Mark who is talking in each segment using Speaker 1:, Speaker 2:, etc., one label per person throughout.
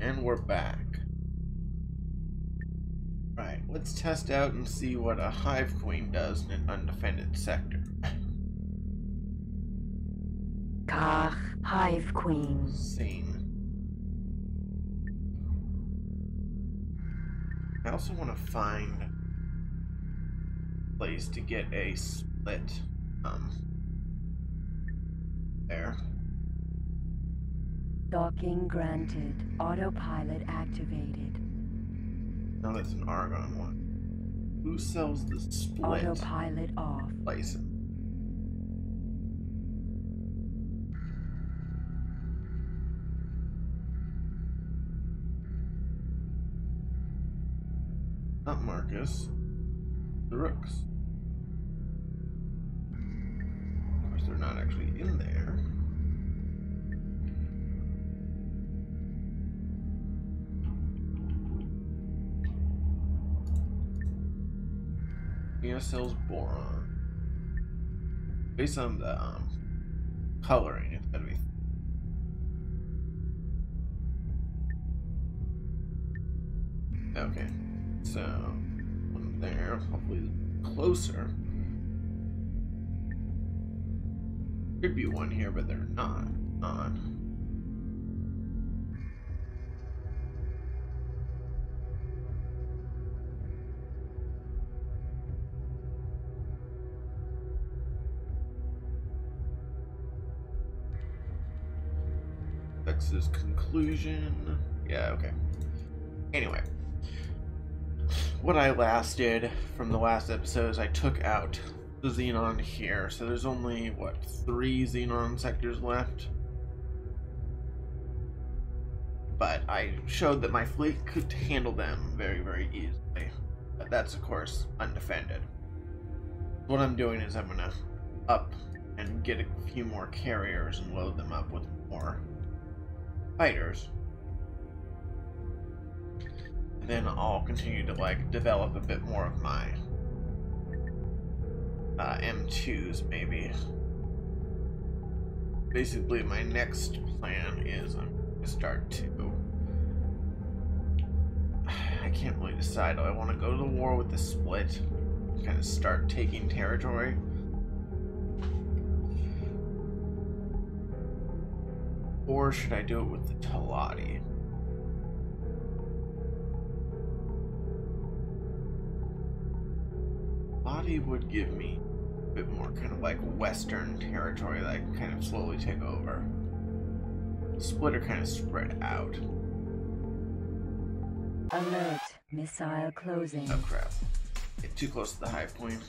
Speaker 1: And we're back. Right, let's test out and see what a Hive Queen does in an undefended sector.
Speaker 2: Kha'ak, Hive Queen.
Speaker 1: Scene. I also want to find a place to get a split. Um, there.
Speaker 2: Docking granted. Autopilot activated.
Speaker 1: No, that's an Argon one. Who sells the split
Speaker 2: Autopilot off.
Speaker 1: license? Not Marcus. The Rooks. Of course, they're not actually in there. Sells boron. Based on the um, coloring, it's gotta be. Okay, so one there, hopefully closer. Could be one here, but they're not. Not. Vex's conclusion. Yeah, okay. Anyway, what I last did from the last episode is I took out the Xenon here, so there's only, what, three Xenon sectors left? But I showed that my fleet could handle them very, very easily. But that's, of course, undefended. What I'm doing is I'm going to up and get a few more carriers and load them up with more fighters. Then I'll continue to like develop a bit more of my uh, M2s maybe. Basically my next plan is I'm going to start to I can't really decide. Do I want to go to the war with the split? Kind of start taking territory? Or should I do it with the Teladi? Teladi would give me a bit more kind of like western territory that I can kind of slowly take over. Splitter kind of spread out.
Speaker 2: Alert. Missile closing.
Speaker 1: Oh crap. Get too close to the high point.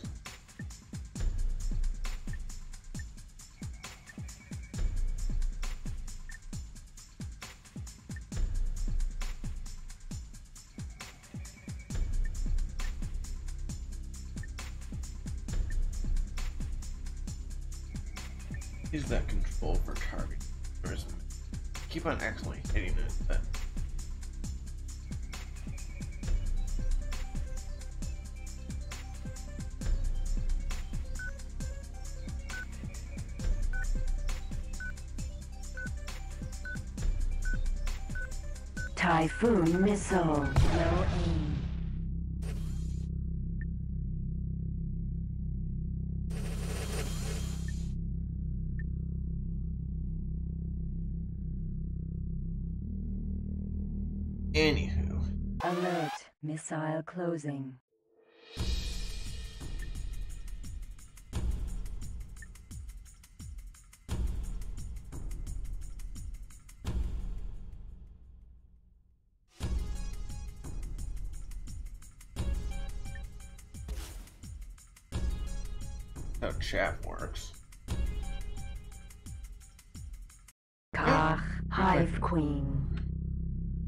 Speaker 2: Missile. Low aim.
Speaker 1: anywho.
Speaker 2: Alert. Missile closing.
Speaker 1: Works.
Speaker 2: Kha'ak, Hive Queen.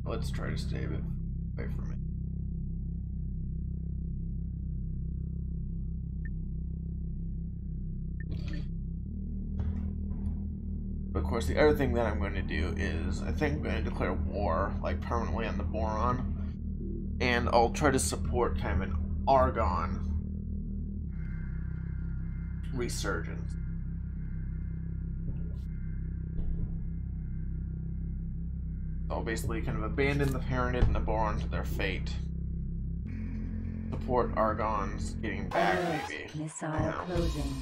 Speaker 1: Let's try to stay it away from it. Of course, the other thing that I'm going to do is I think I'm going to declare war, like permanently on the Boron, and I'll try to support kind of an Argon resurgence. I'll basically kind of abandon the Paranid and the Boron to their fate. Support Argon's getting back,
Speaker 2: Alert.
Speaker 1: maybe.
Speaker 2: Missile
Speaker 1: No.
Speaker 2: closing.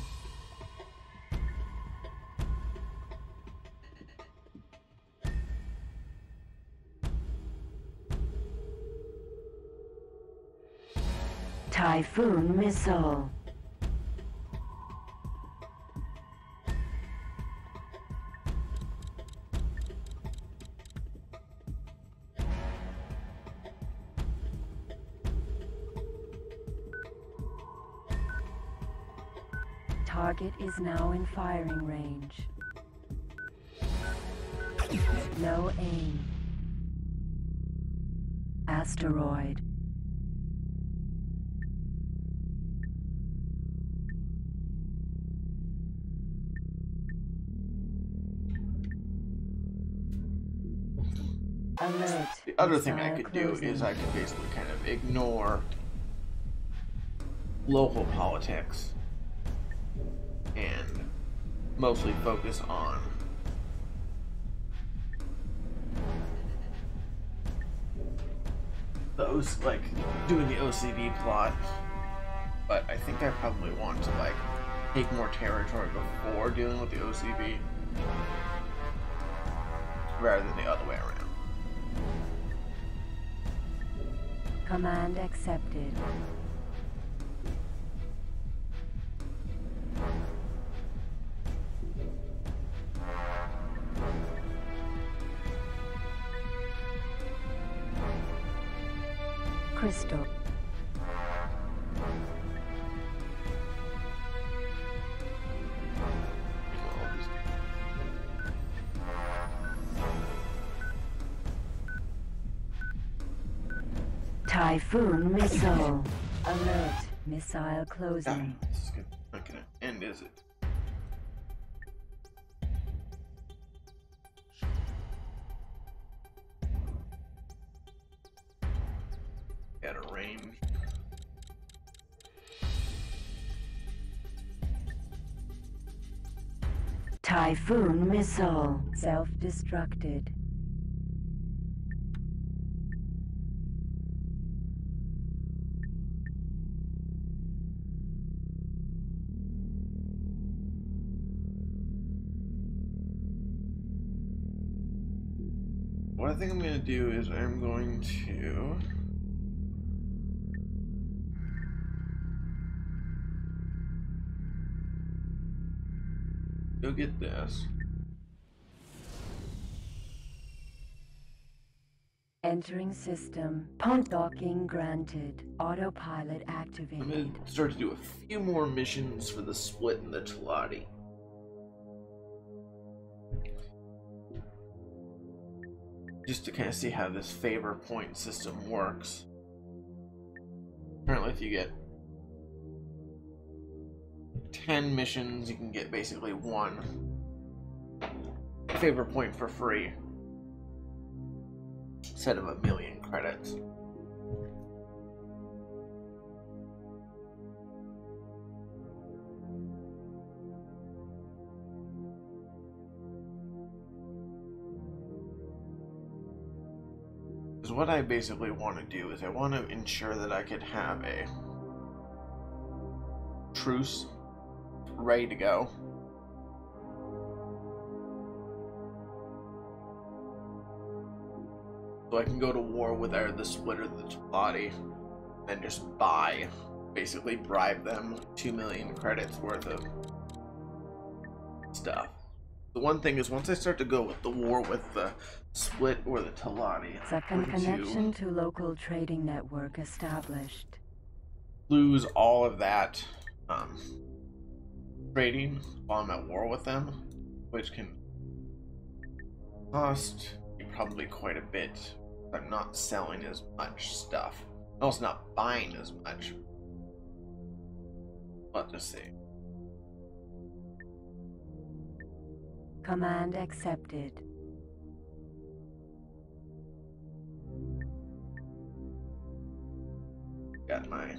Speaker 2: Typhoon missile. Is now in firing range. No aim. Asteroid. Alert.
Speaker 1: The other thing I could do is I could basically kind of ignore local politics mostly focus on those like doing the OCD plot. But I think I probably want to like take more territory before dealing with the OCV rather than the other way around.
Speaker 2: Command accepted. Crystal. Typhoon missile. Alert. Missile
Speaker 1: Ah,
Speaker 2: closing.
Speaker 1: this is good. End, is it?
Speaker 2: Typhoon missile. Self-destructed.
Speaker 1: What I think I'm gonna do is I'm going to. Go get this.
Speaker 2: Entering system. Pump docking granted. Autopilot activated.
Speaker 1: I'm
Speaker 2: activated.
Speaker 1: gonna start to do a few more missions for the split and the Teladi. Just to kind of see how this favor point system works. Apparently, if you get 10 missions, you can get basically one favor point for free instead of a million credits. Because what I basically want to do is I want to ensure that I could have a truce ready to go. So I can go to war with either the split or the Teladi, and just buy, basically bribe them two million credits worth of stuff. The one thing is, once I start to go with the war with the split or the Teladi,
Speaker 2: Second connection to local trading network established.
Speaker 1: lose all of that um, trading while I'm at war with them, which can cost me probably quite a bit. I'm not selling as much stuff. I'm also not buying as much. Let's just see.
Speaker 2: Command accepted.
Speaker 1: Got my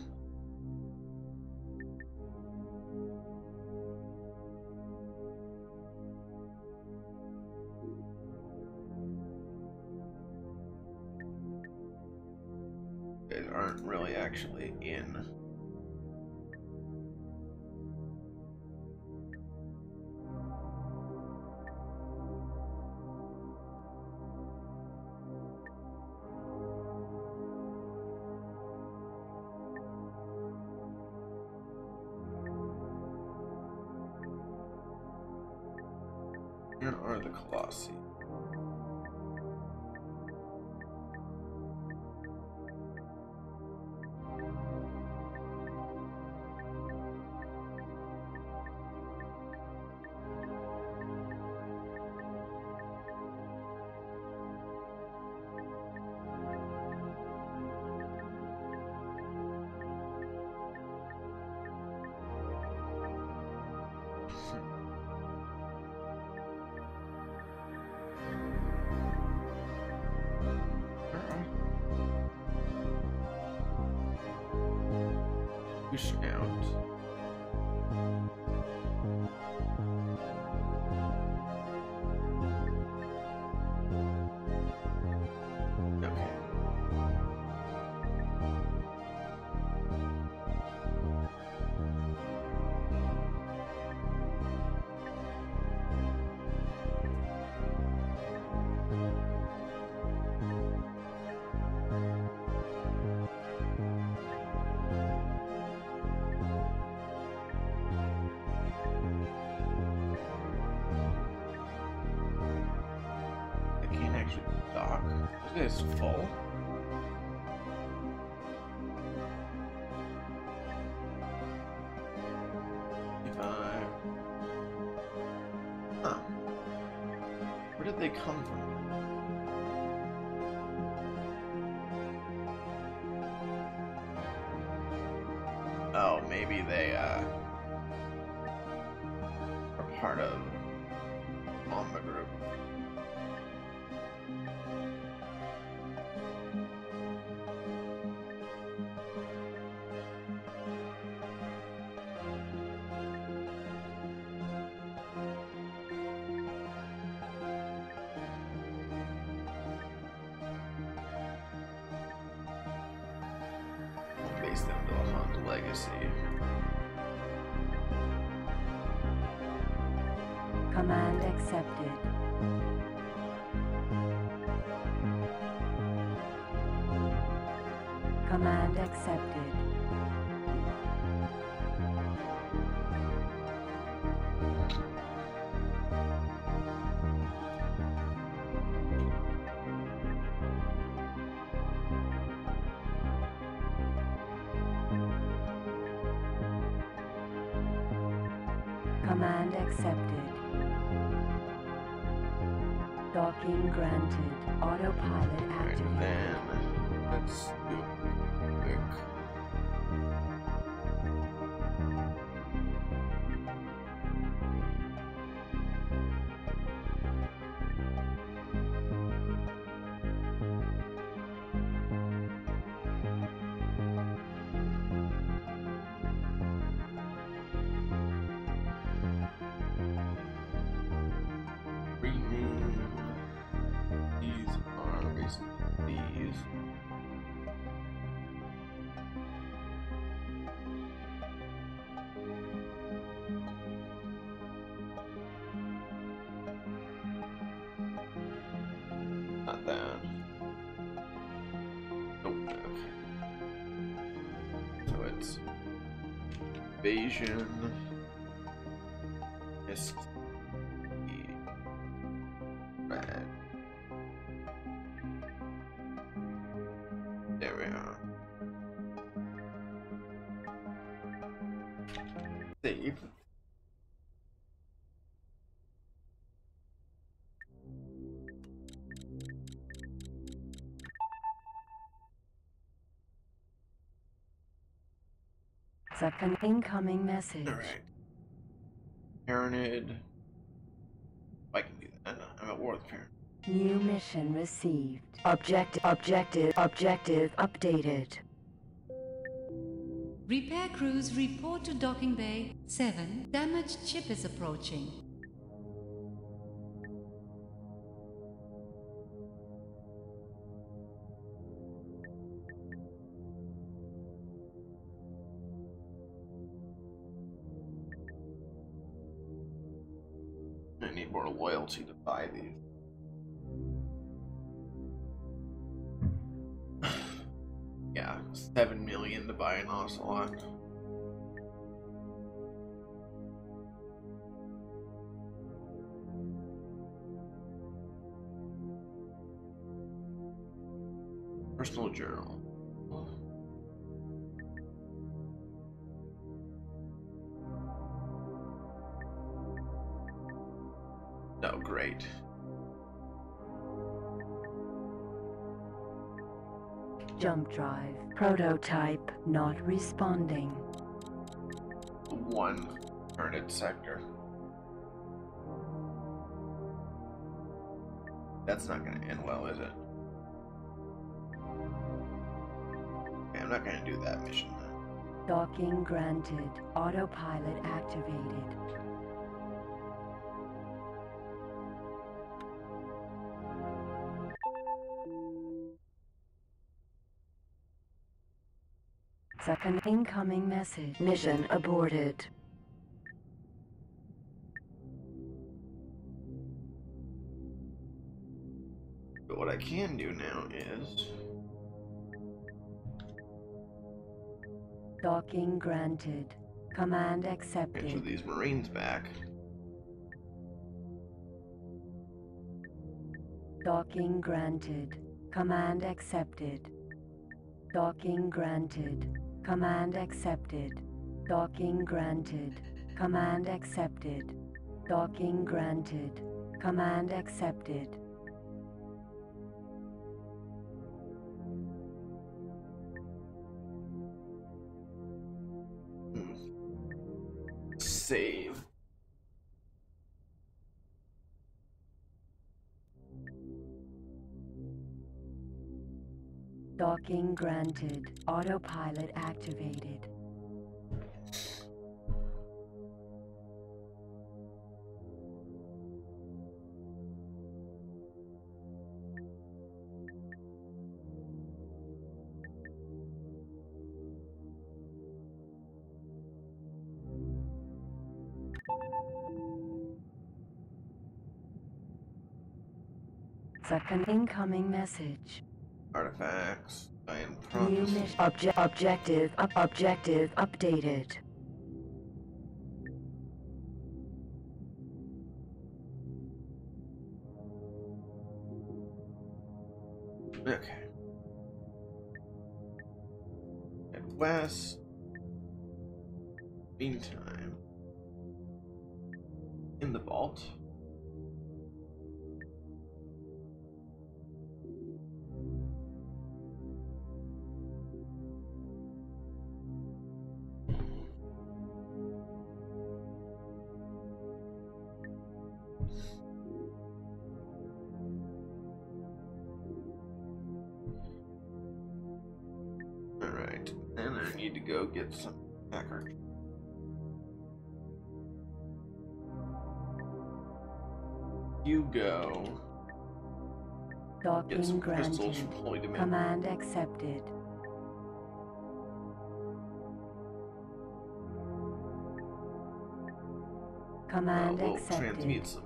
Speaker 1: aren't really actually in. Maybe they, uh... are part of
Speaker 2: accepted. Command accepted. Command accepted. Docking granted. Autopilot activated.
Speaker 1: then let's That. Nope. Okay. So it's invasion.
Speaker 2: Second incoming message.
Speaker 1: Alright. Parented. I can do that. I'm at war with Paranid.
Speaker 2: New mission received. Objective, objective, objective updated.
Speaker 3: Repair crews report to docking bay 7. Damaged ship is approaching.
Speaker 1: Buy these. yeah, seven million to buy an ocelot.
Speaker 2: Drive. Prototype not responding.
Speaker 1: One turned sector. That's not gonna end well, is it? Okay, I'm not gonna do that mission.
Speaker 2: Docking granted. Autopilot activated. Second incoming message. Mission aborted.
Speaker 1: But what I can do now is
Speaker 2: Docking granted. Command accepted.
Speaker 1: these Marines back.
Speaker 2: Docking granted. Command accepted. Docking granted. Command accepted. Docking granted. Command accepted. Docking granted. Command accepted. Docking granted. Autopilot activated. Second incoming message.
Speaker 1: Artifacts.
Speaker 2: New mission. Obje- objective. Up- objective updated.
Speaker 1: Okay. Head west. Meantime, in the vault. Need to go get some hacker. You go get
Speaker 2: Docking
Speaker 1: crystals
Speaker 2: granted.
Speaker 1: from Holy Dominion.
Speaker 2: Command accepted.
Speaker 1: Uh,
Speaker 2: Command
Speaker 1: we'll
Speaker 2: accepted.
Speaker 1: transmute some.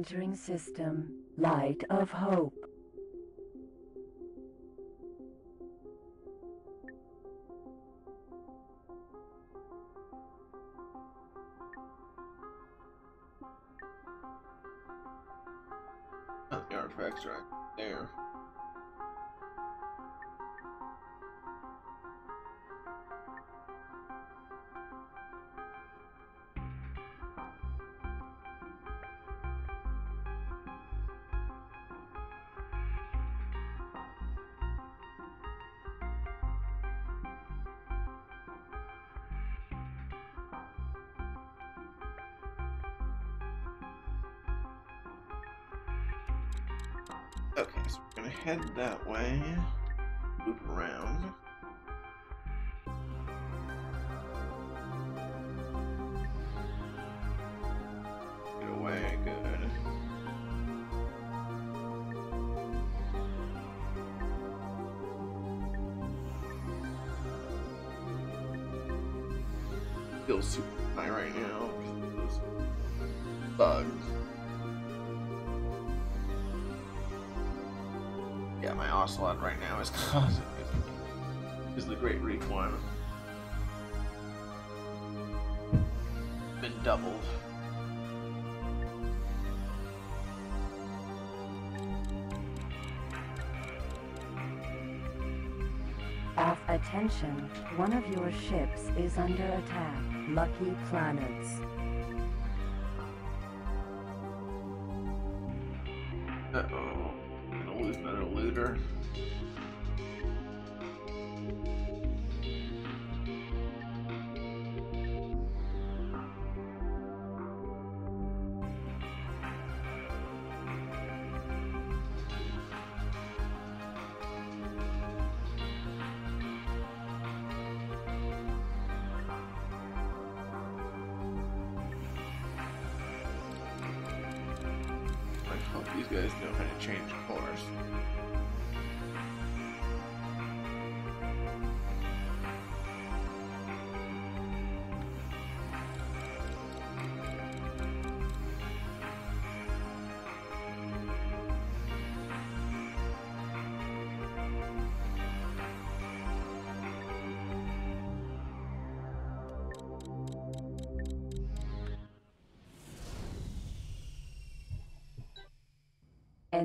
Speaker 2: Entering system. Light of hope.
Speaker 1: Okay, so we're gonna head that way, loop around. Get away, good. Feels super high right now because of those bugs. Ocelot right now is causing is the great reform. Been doubled.
Speaker 2: Attention. One of your ships is under attack. Lucky planets.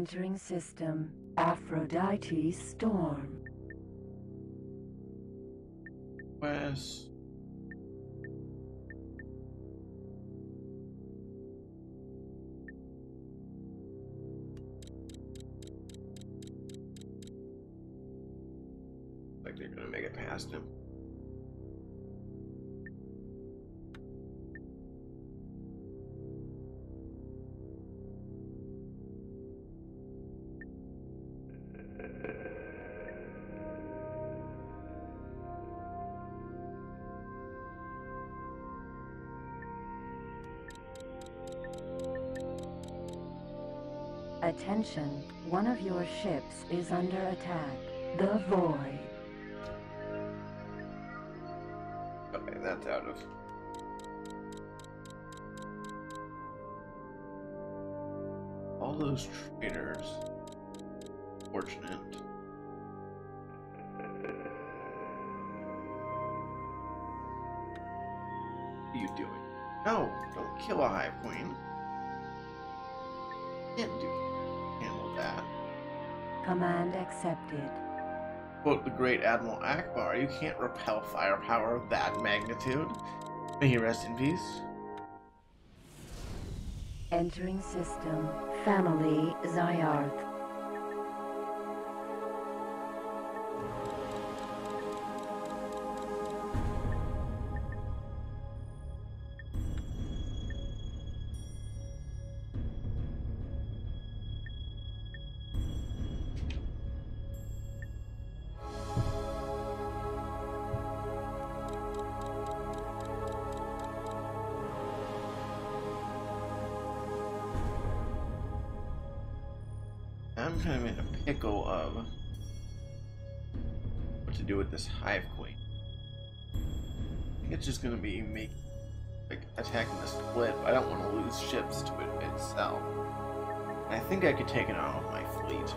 Speaker 2: Entering system. Aphrodite storm.
Speaker 1: West.
Speaker 2: Attention, one of your ships is under attack. The Void.
Speaker 1: Okay, that's out of. All those traitors. Fortunate. What are you doing? No, don't kill a Hive Queen.
Speaker 2: Command accepted.
Speaker 1: Quote the great Admiral Ackbar, you can't repel firepower of that magnitude. May he rest in peace.
Speaker 2: Entering system. Family Zyarth.
Speaker 1: And I think I could take it out of my fleet.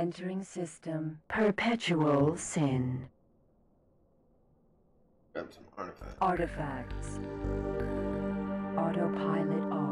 Speaker 2: Entering system. Perpetual sin.
Speaker 1: Grab some artifacts.
Speaker 2: Artifacts. Autopilot off.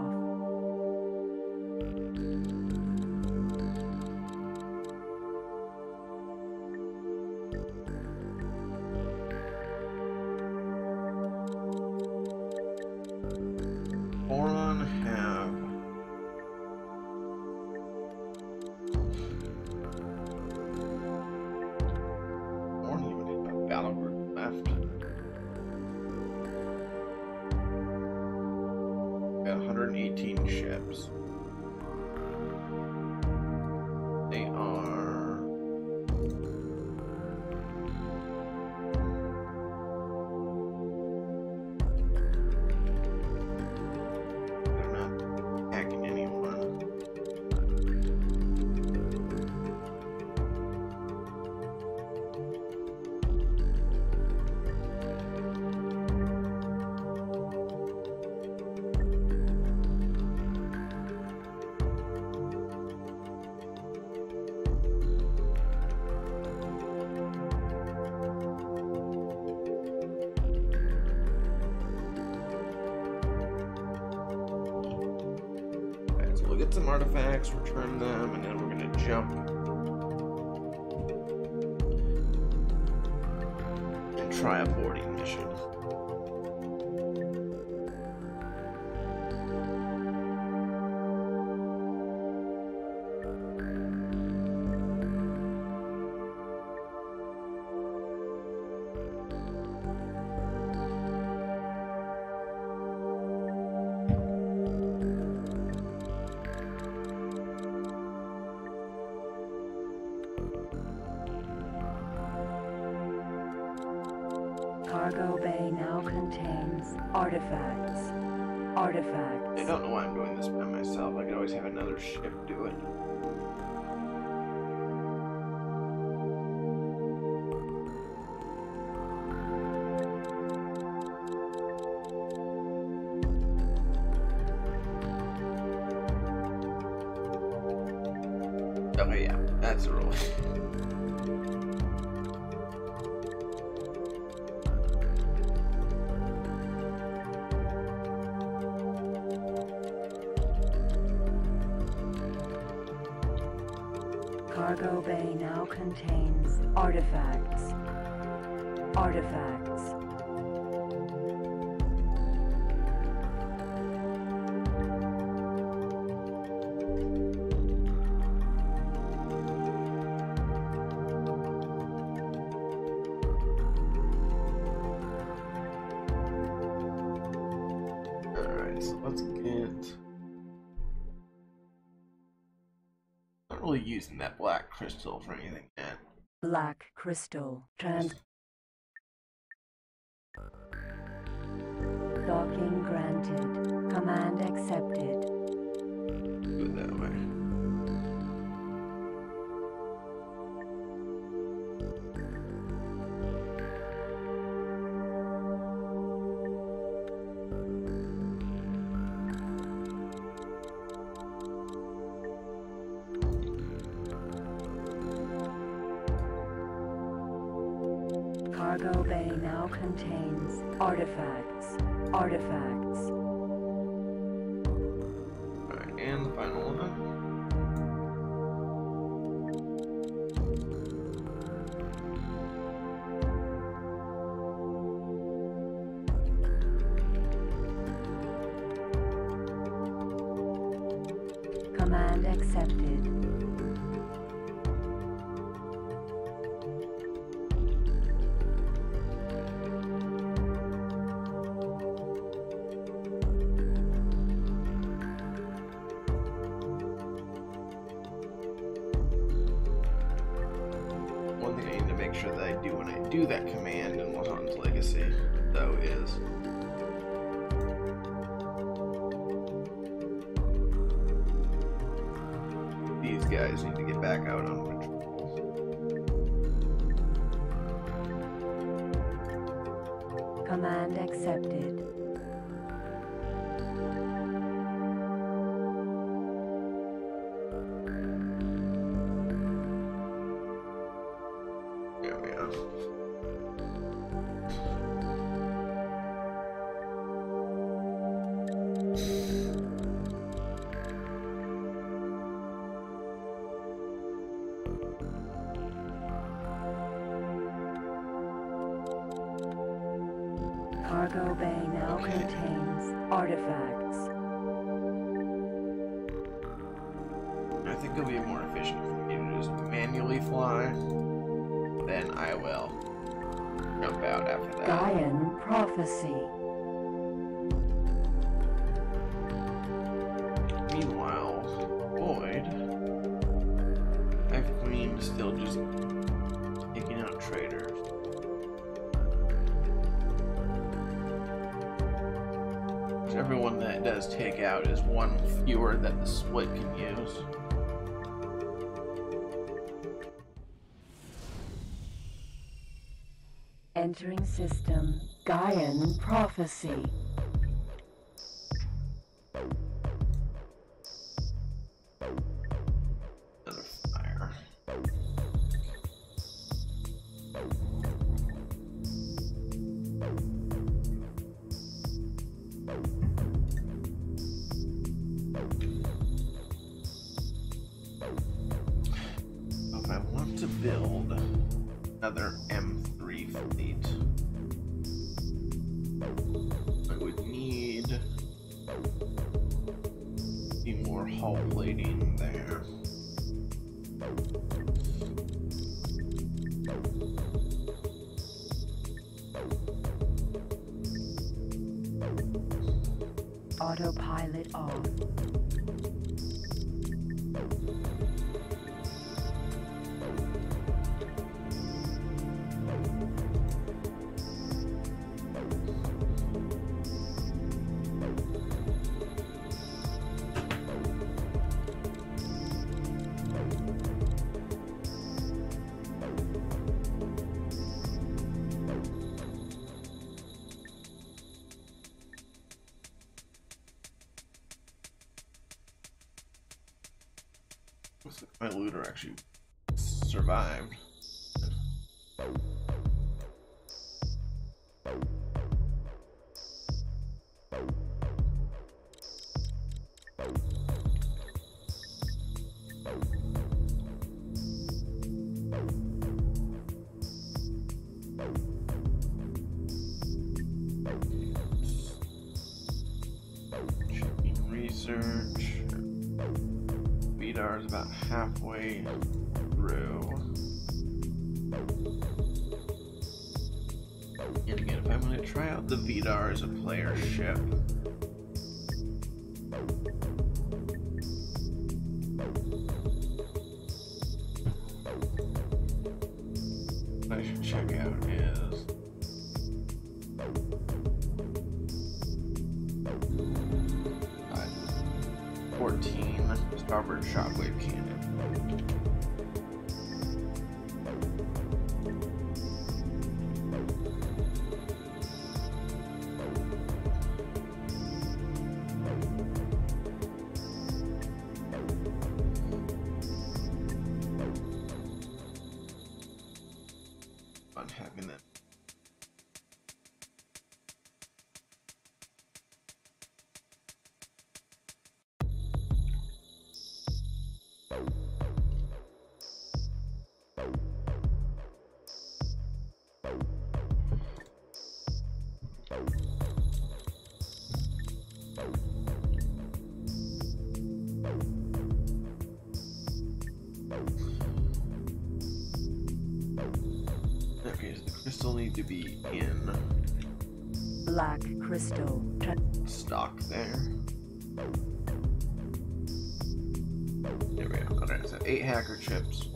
Speaker 1: using that black crystal for anything yet.
Speaker 2: Black crystal. Trans. Docking granted. Command accepted.
Speaker 1: Do it that way. make sure that I do when I do that command in Wotan's Legacy, though, is these guys need to get back out on skewer that the split can use.
Speaker 2: Entering system, Gaian Prophecy.
Speaker 1: Does the crystal need to be in
Speaker 2: Black crystal.
Speaker 1: Stock there? There we go. Okay, so eight hacker chips.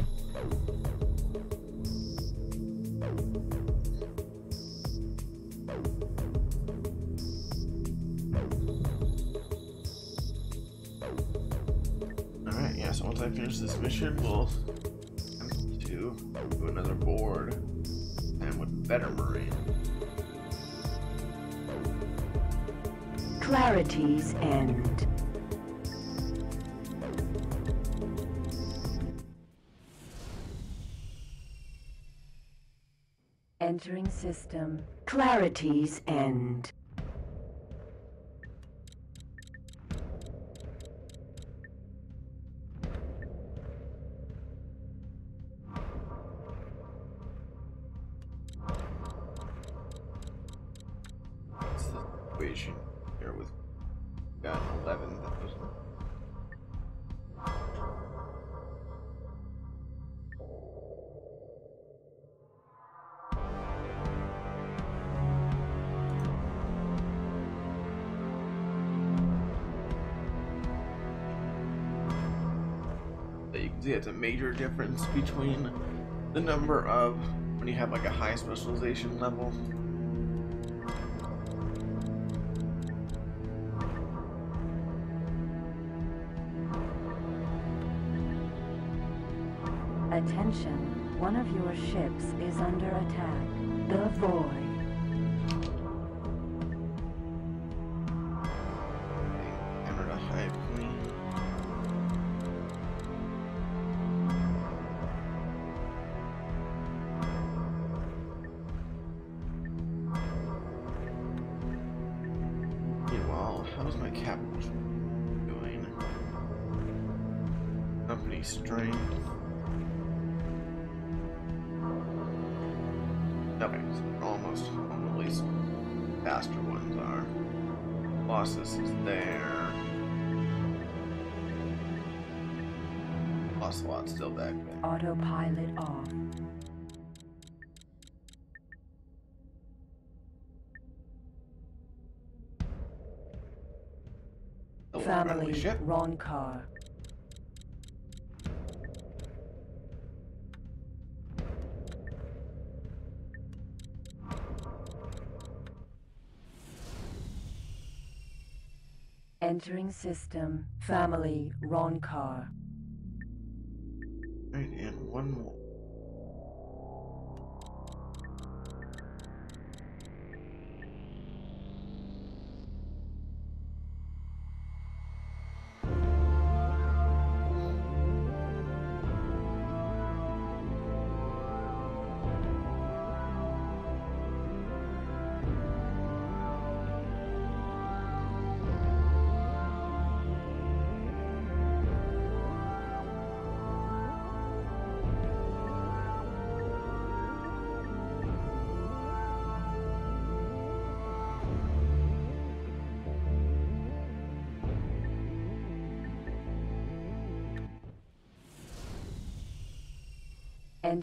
Speaker 2: System. Clarity's end.
Speaker 1: Difference between the number of when you have like a high specialization level
Speaker 2: Attention. One of your ships is under attack. The Void.
Speaker 1: Friendly
Speaker 2: Family
Speaker 1: ship.
Speaker 2: Rhonkar. Entering system. Family Rhonkar.
Speaker 1: Right,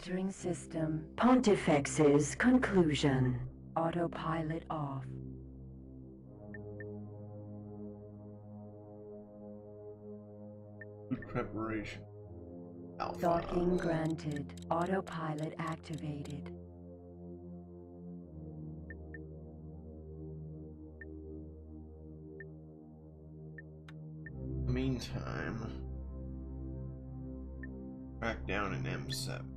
Speaker 2: Entering system. Pontifex's conclusion. Autopilot off.
Speaker 1: Preparation. Alpha.
Speaker 2: Docking granted. Autopilot activated.
Speaker 1: In meantime, track down an M7.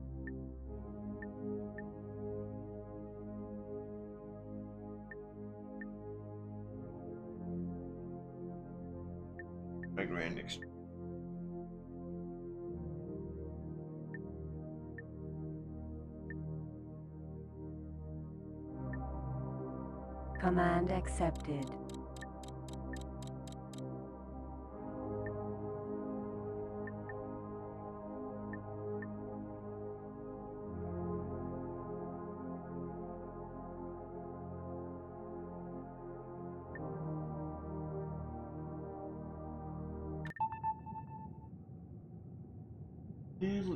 Speaker 1: Grand ex-
Speaker 2: Command accepted.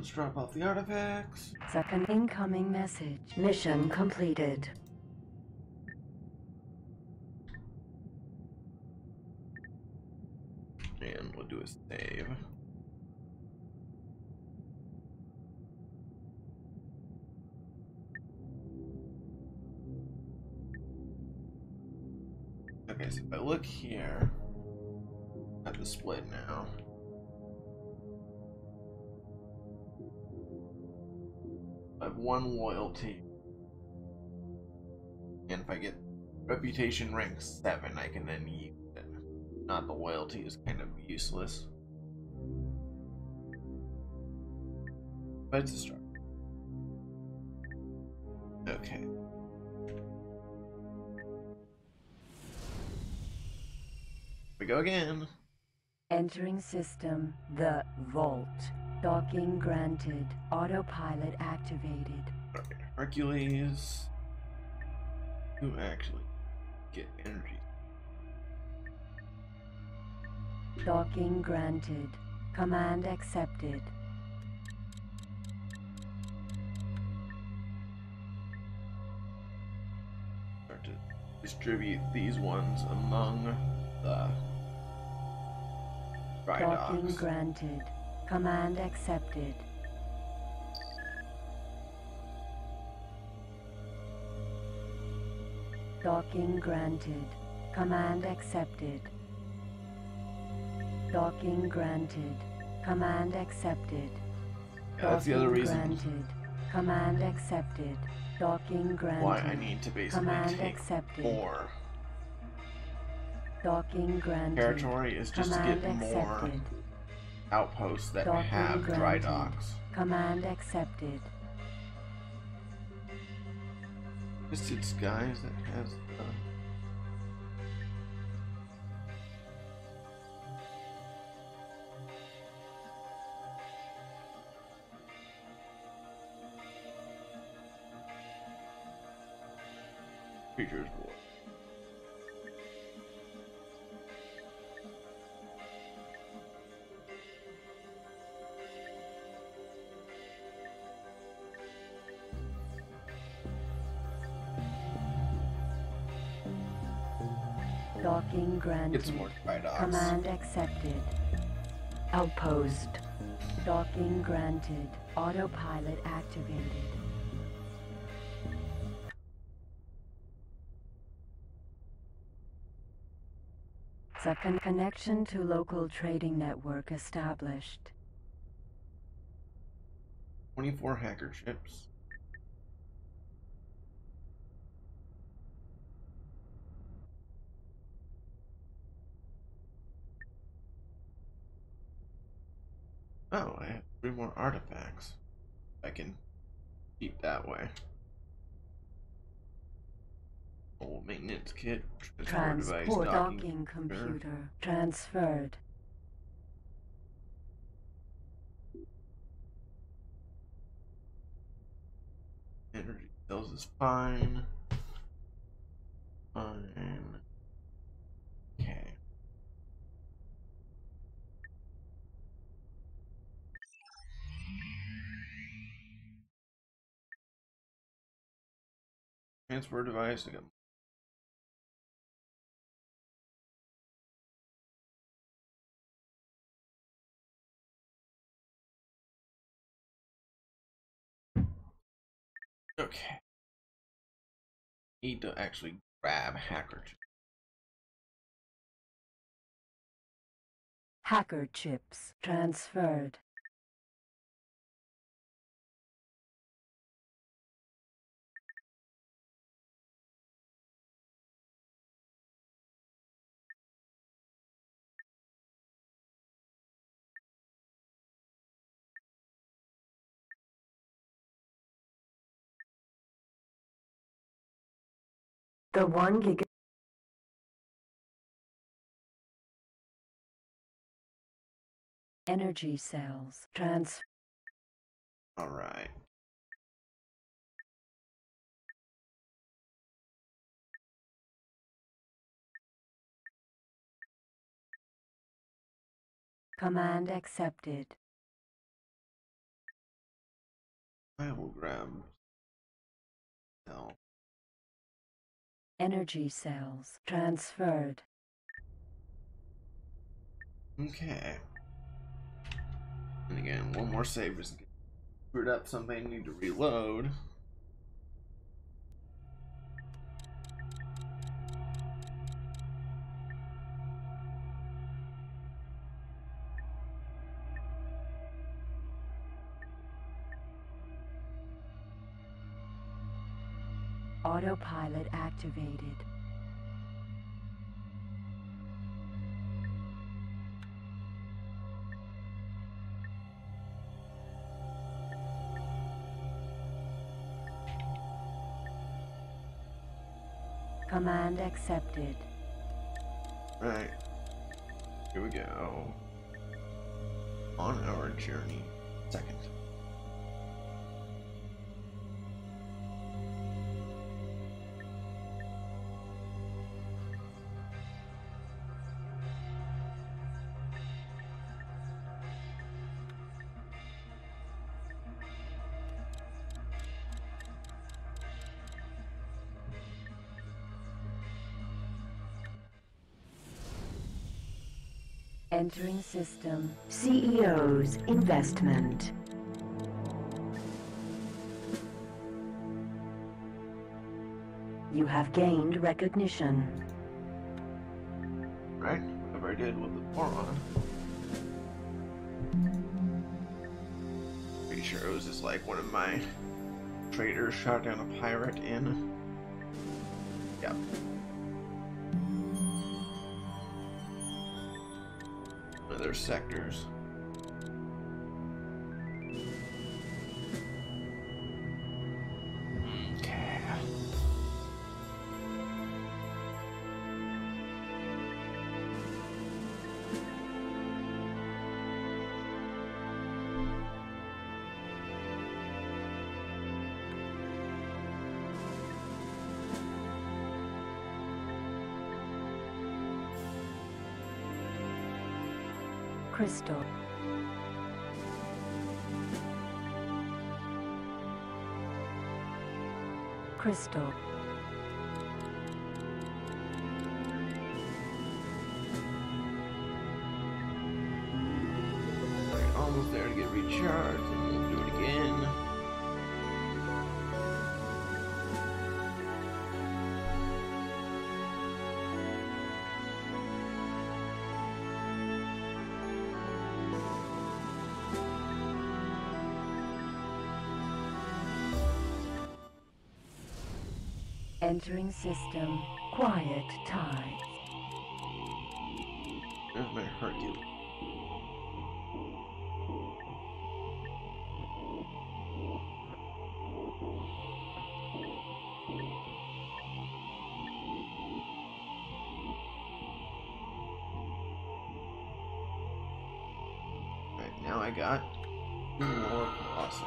Speaker 1: Let's drop off the artifacts.
Speaker 2: Second incoming message. Mission completed.
Speaker 1: Reputation rank 7, I can then use it. Not the loyalty is kind of useless. But it's a start. Okay. We go again.
Speaker 2: Entering system. The Vault. Docking granted. Autopilot activated.
Speaker 1: Hercules. Who actually get energy?
Speaker 2: Docking granted. Command accepted.
Speaker 1: Start to distribute these ones among the dry
Speaker 2: Docking granted. Command accepted. Docking granted. Command accepted. Docking granted. Command accepted.
Speaker 1: Yeah, that's the other reason
Speaker 2: Granted. Command accepted. Docking granted.
Speaker 1: why I need to basically
Speaker 2: Command
Speaker 1: take
Speaker 2: accepted.
Speaker 1: more
Speaker 2: Docking granted.
Speaker 1: territory is just to
Speaker 2: Command
Speaker 1: get more outposts that
Speaker 2: Docking
Speaker 1: have dry
Speaker 2: granted.
Speaker 1: docks.
Speaker 2: Command accepted.
Speaker 1: This guys that has
Speaker 2: granted.
Speaker 1: Some more dry docks.
Speaker 2: Command accepted. Outpost. Docking granted. Autopilot activated. Second connection to local trading network established.
Speaker 1: 24 hacker chips. Oh, I have three more artifacts. I can keep that way. Old maintenance kit, transport device, docking.
Speaker 2: docking computer. Transferred.
Speaker 1: Energy cells is fine. Fine. Transfer device. Got Okay. Need to actually grab hacker. chip.
Speaker 2: Hacker chips transferred. One gig energy cells trans
Speaker 1: All right.
Speaker 2: command accepted.
Speaker 1: I will grab. No.
Speaker 2: Energy cells transferred.
Speaker 1: Okay. And again, one more save get screwed up something. Need to reload.
Speaker 2: Autopilot activated. Command accepted.
Speaker 1: Right. Here we go. On our journey. Second.
Speaker 2: Entering system. CEO's investment. You have gained recognition.
Speaker 1: Right? Whatever I did with the Boron. Pretty sure it was just like one of my traders shot down a pirate in. Yep. Sectors.
Speaker 2: Crystal. Crystal. Entering system. Quiet tides.
Speaker 1: There's my Hercule. Right, now I got more Colossi.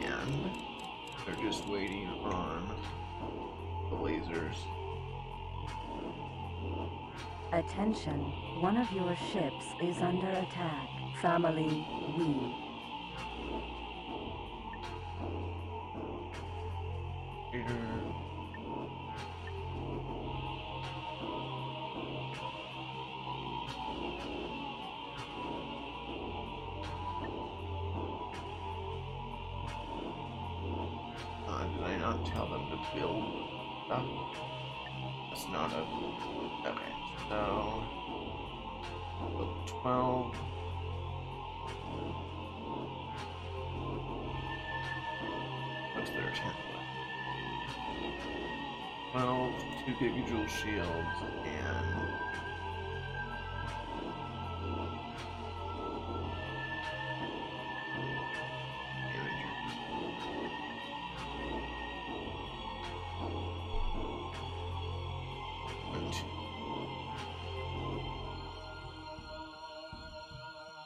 Speaker 1: And they're just waiting on the lasers.
Speaker 2: Attention. One of your ships is under attack. Family, we.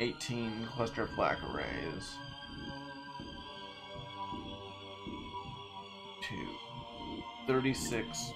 Speaker 1: 18 cluster of black arrays. Two. 36,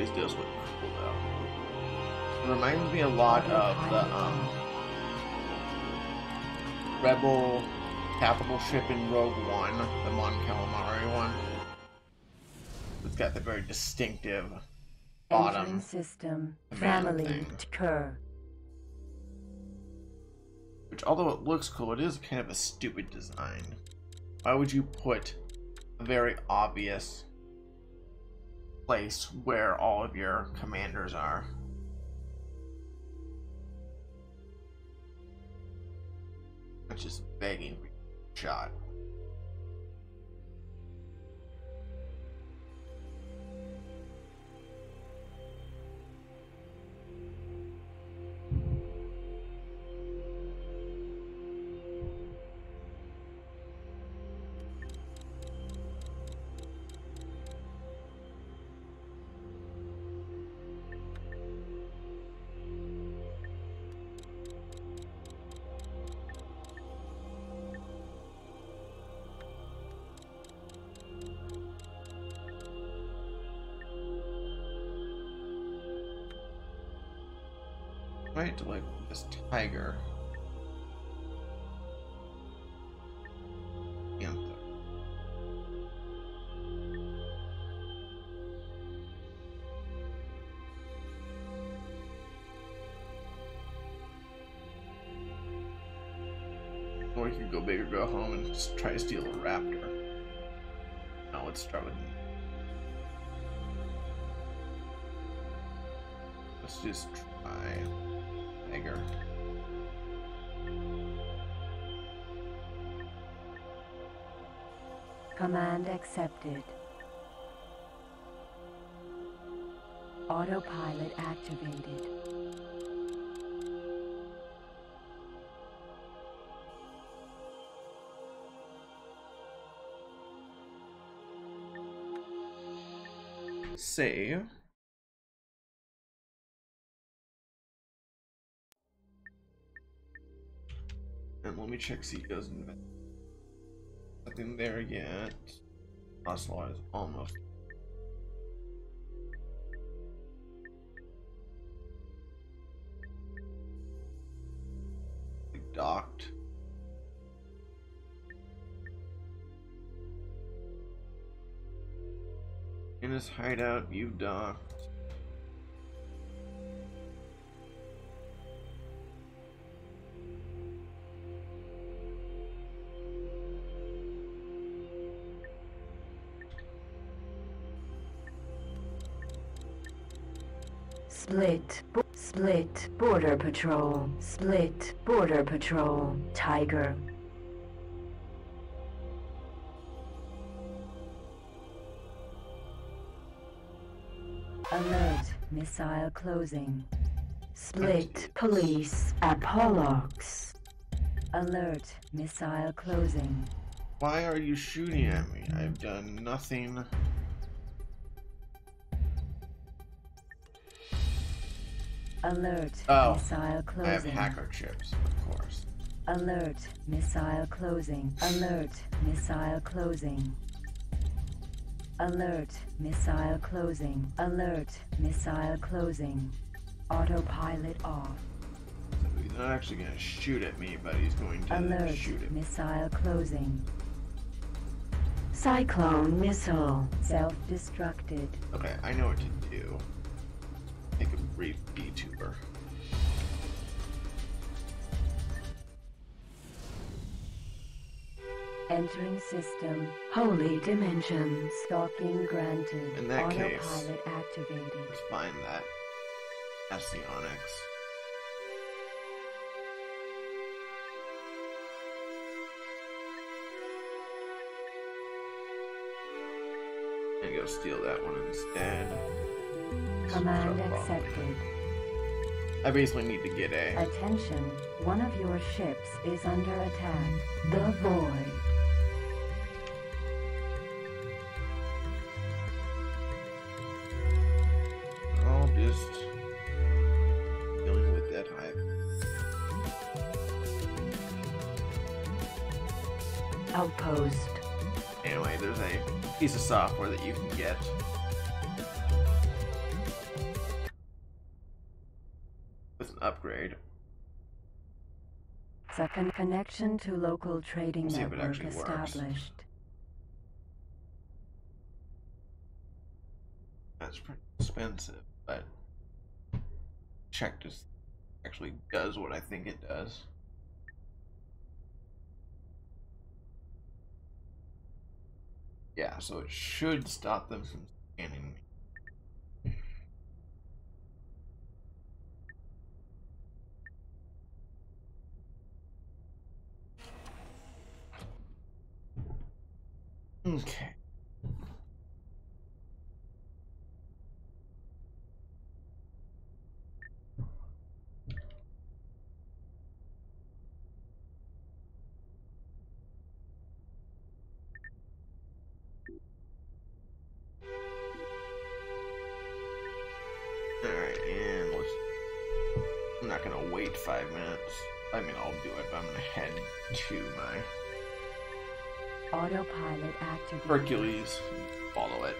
Speaker 1: always does look cool though. It reminds me a lot of the um Rebel capital ship in Rogue One, the Mon Calamari one. It's got the very distinctive bottom.
Speaker 2: Entering system. Family,
Speaker 1: thing.
Speaker 2: Tkur.
Speaker 1: Which, although it looks cool, it is kind of a stupid design. Why would you put a very obvious place where all of your commanders are? It's just begging shot. To like this tiger. Or you could go big or go home and just try to steal a raptor. Now let's start with. Let's just try
Speaker 2: Command accepted. Autopilot activated.
Speaker 1: Save. And let me check see goes in Nothing there yet. Ocelot is almost. Docked. In his hideout, you docked.
Speaker 2: Patrol. Split. Border Patrol. Tiger. Alert. Missile closing. Split. Police. Apollox. Alert. Missile closing.
Speaker 1: Why are you shooting at me? I've done nothing.
Speaker 2: Alert.
Speaker 1: Oh,
Speaker 2: Missile
Speaker 1: I have
Speaker 2: closing.
Speaker 1: hacker chips, of course.
Speaker 2: Alert. Missile closing. Alert. Missile closing. Alert. Missile closing. Alert. Missile closing. Autopilot off.
Speaker 1: So he's not actually going to shoot at me, but he's going to
Speaker 2: Alert.
Speaker 1: shoot at me.
Speaker 2: Missile closing. Cyclone missile. Self-destructed.
Speaker 1: Okay, I know what to do. Brief detour.
Speaker 2: Entering system. Holy dimensions. Stalking granted.
Speaker 1: In that
Speaker 2: Autopilot
Speaker 1: case-
Speaker 2: activated.
Speaker 1: Let's find that. That's the Onyx. And go steal that one instead.
Speaker 2: Command accepted.
Speaker 1: I basically need to get a.
Speaker 2: Attention, one of your ships is under attack. The Void.
Speaker 1: I'll just dealing with that hype.
Speaker 2: Outpost.
Speaker 1: Anyway, there's a piece of software that you can get.
Speaker 2: Connection to local trading
Speaker 1: See if it
Speaker 2: network
Speaker 1: actually works.
Speaker 2: established.
Speaker 1: That's pretty expensive, but check just actually does what I think it does. Yeah, so it should stop them from scanning me. Okay. Hercules follow it.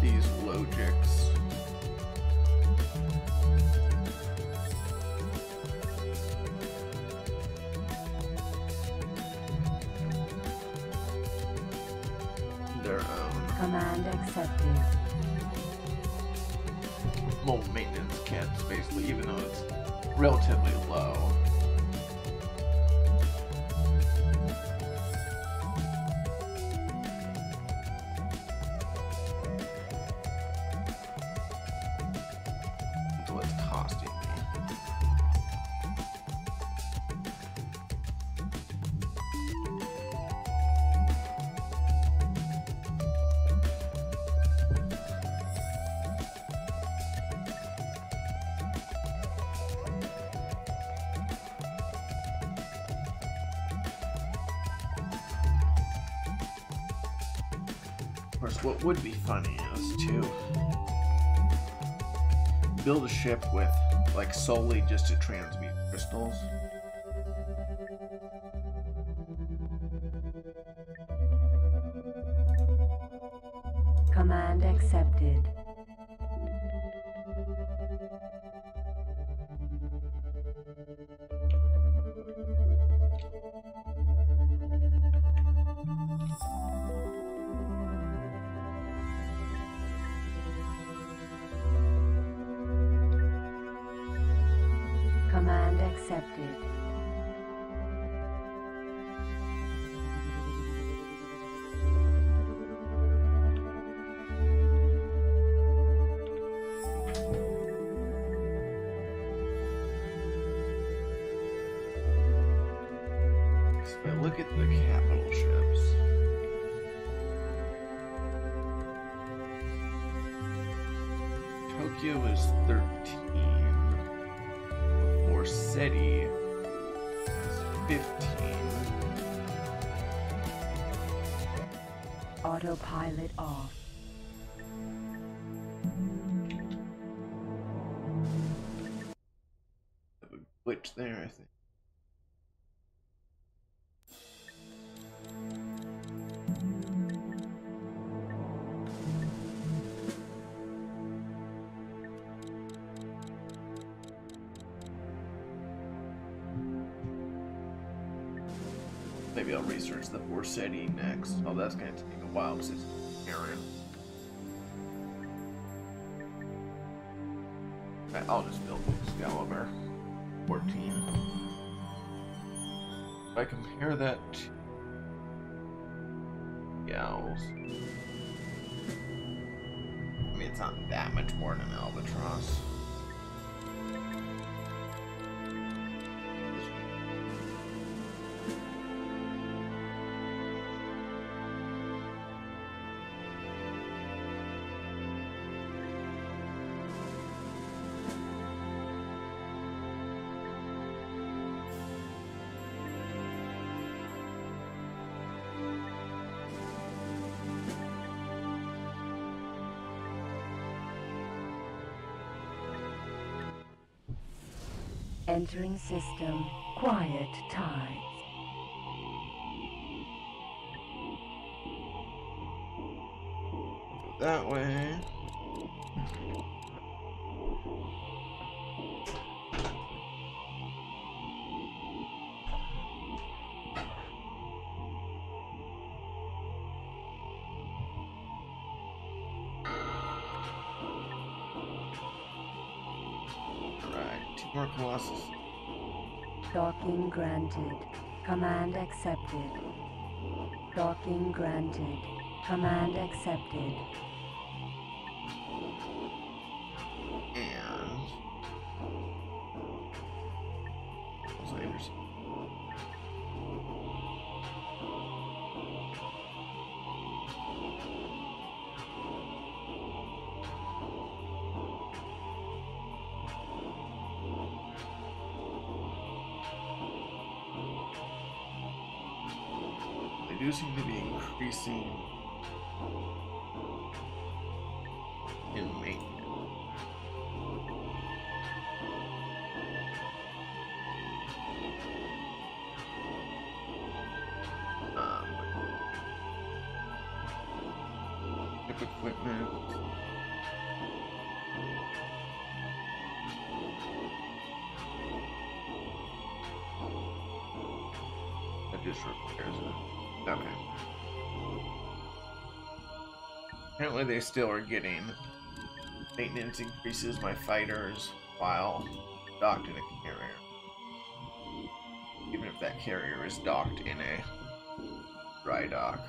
Speaker 1: These logics. Their own
Speaker 2: Command accepted.
Speaker 1: low maintenance kits, basically, even though it's relatively what would be funny is to build a ship with, like, solely just to transmute crystals. Research the Forseti next. Oh, that's gonna take a while because it's. Okay, I'll just build Excalibur 14. If I compare that to Gals, I mean, it's not that much more than an Albatross.
Speaker 2: Entering system. Quiet tides.
Speaker 1: That way. More Colossus.
Speaker 2: Docking granted. Command accepted. Docking granted. Command accepted.
Speaker 1: Apparently they still are getting maintenance increases my fighters while docked in a carrier. Even if that carrier is docked in a dry dock.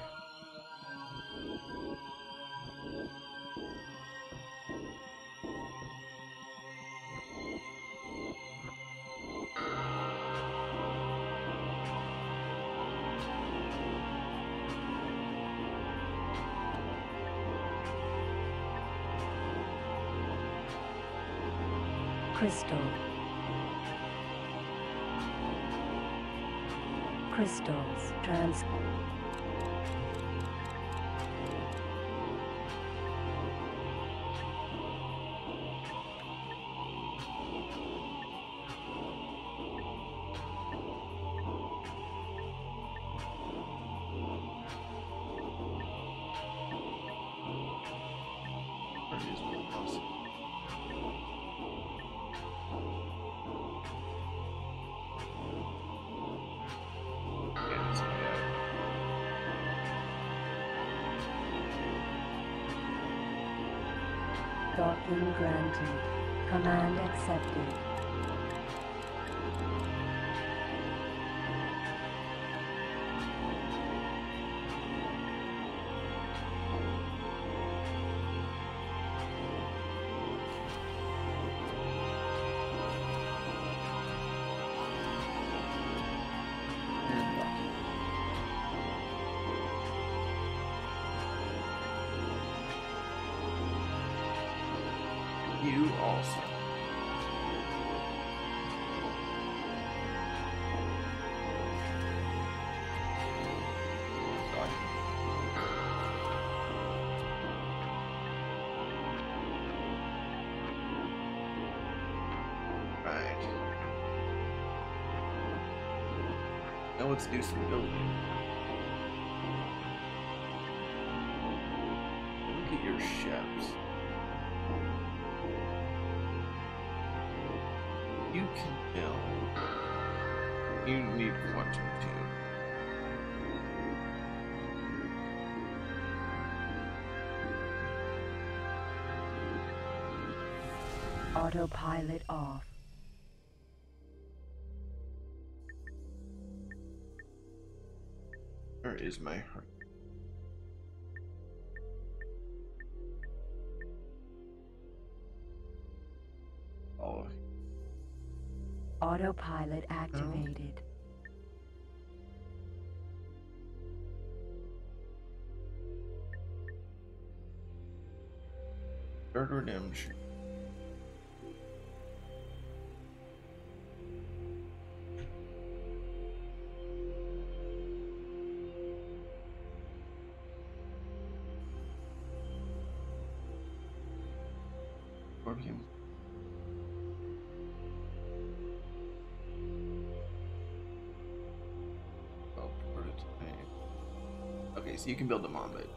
Speaker 1: Let's do some building. Look at your ships. You can build. You need quantum too.
Speaker 2: Autopilot off.
Speaker 1: Where is my heart? Oh,
Speaker 2: Autopilot activated.
Speaker 1: third redemption. Scorpion. Oh. Okay, so you can build them on, but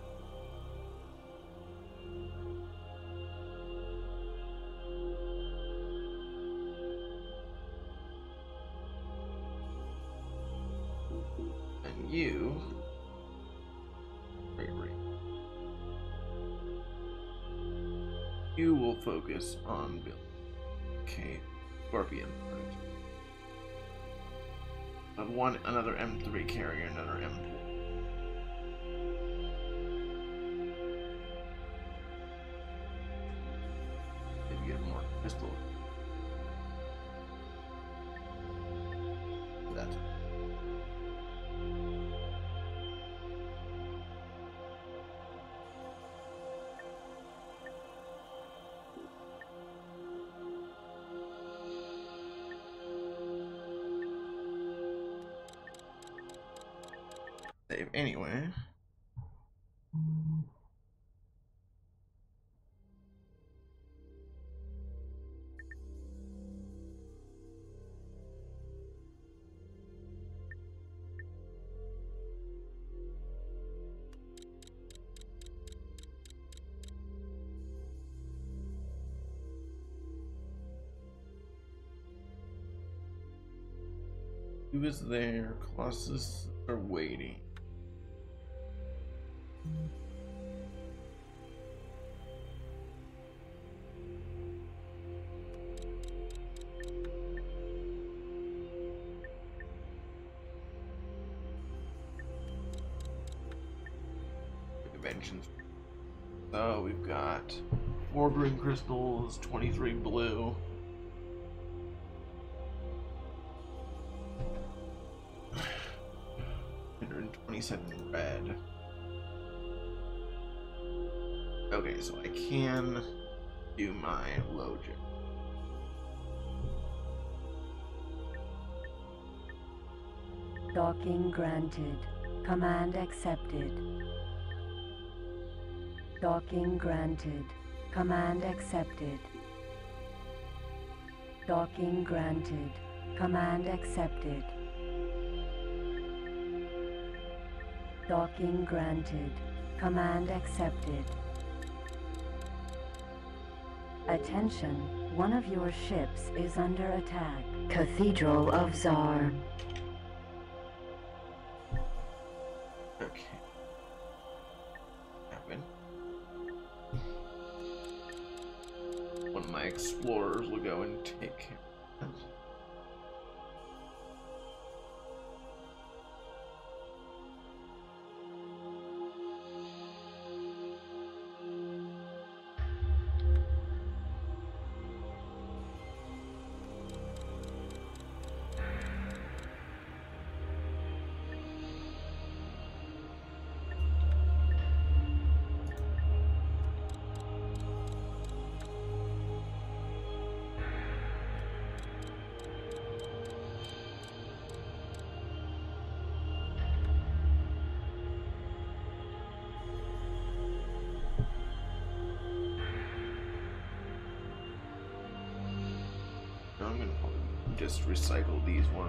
Speaker 1: focus on build. Okay, Scorpion. Right. Uh, one another M3 carrier, another M4. Is there? Colossus are waiting. Conventions. Oh, so we've got four green crystals, 23 blue. Twenty-seven red. Okay, so I can do my logic.
Speaker 2: Docking granted. Command accepted. Docking granted. Command accepted. Docking granted. Command accepted. Docking granted. Command accepted. Attention, one of your ships is under attack. Cathedral of Czar.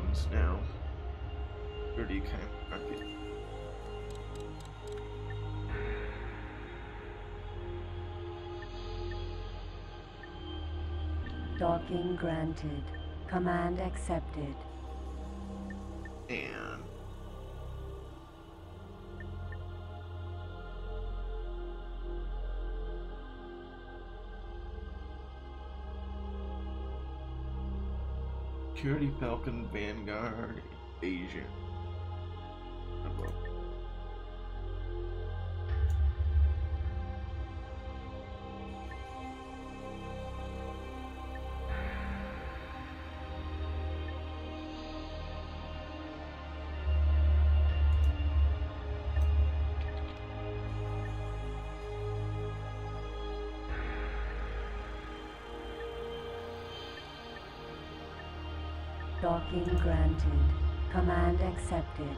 Speaker 1: Recycle these ones now. Already kind of crappy.
Speaker 2: Docking granted. Command accepted.
Speaker 1: And Security Falcon Vanguard Asian.
Speaker 2: Docking granted. Command accepted.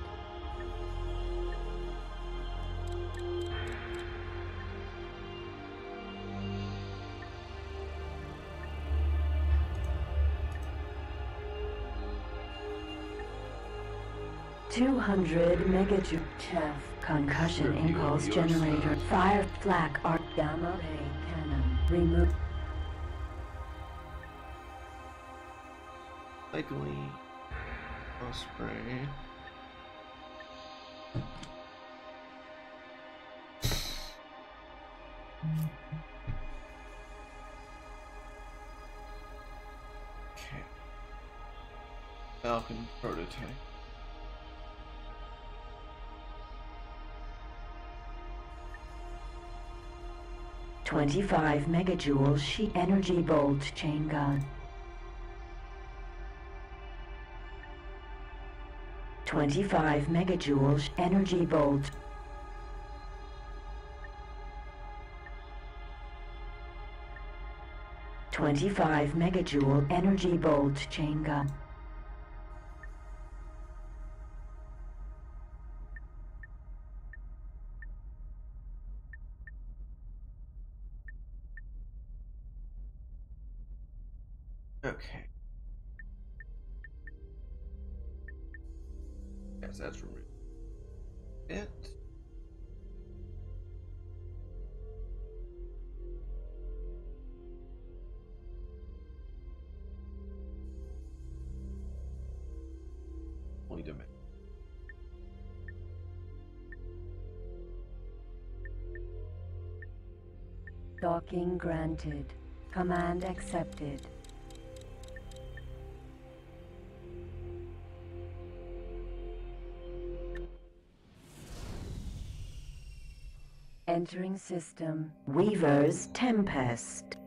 Speaker 2: Two hundred megajoule chef concussion impulse generator fire flak arc gamma ray cannon remove
Speaker 1: Cycling. Osprey. Okay. Falcon prototype.
Speaker 2: twenty five megajoule shield energy bolt chain gun. 25 megajoules energy bolt. Twenty-five megajoule energy bolt chain gun. Docking granted. Command accepted. Entering system. Weaver's Tempest.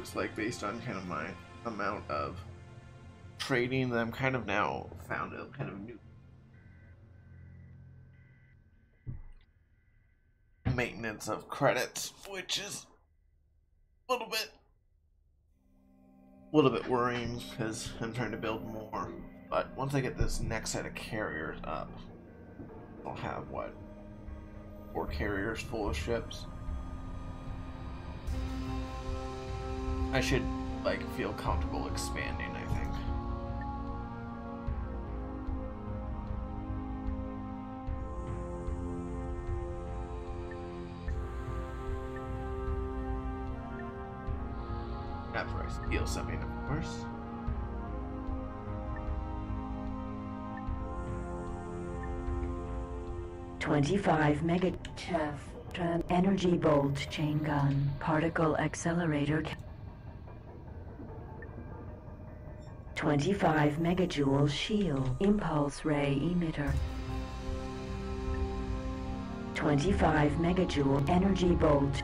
Speaker 1: Looks like based on kind of my amount of trading that I'm kind of now found a kind of new maintenance of credits, which is a little bit a little bit worrying because I'm trying to build more. But once I get this next set of carriers up, I'll have what? Four carriers full of ships. I should like feel comfortable expanding, I think. After I something, of course.
Speaker 2: Twenty-five megachef energy bolt chain gun particle accelerator. Ca- Twenty-five megajoule shield impulse ray emitter. Twenty-five megajoule energy bolt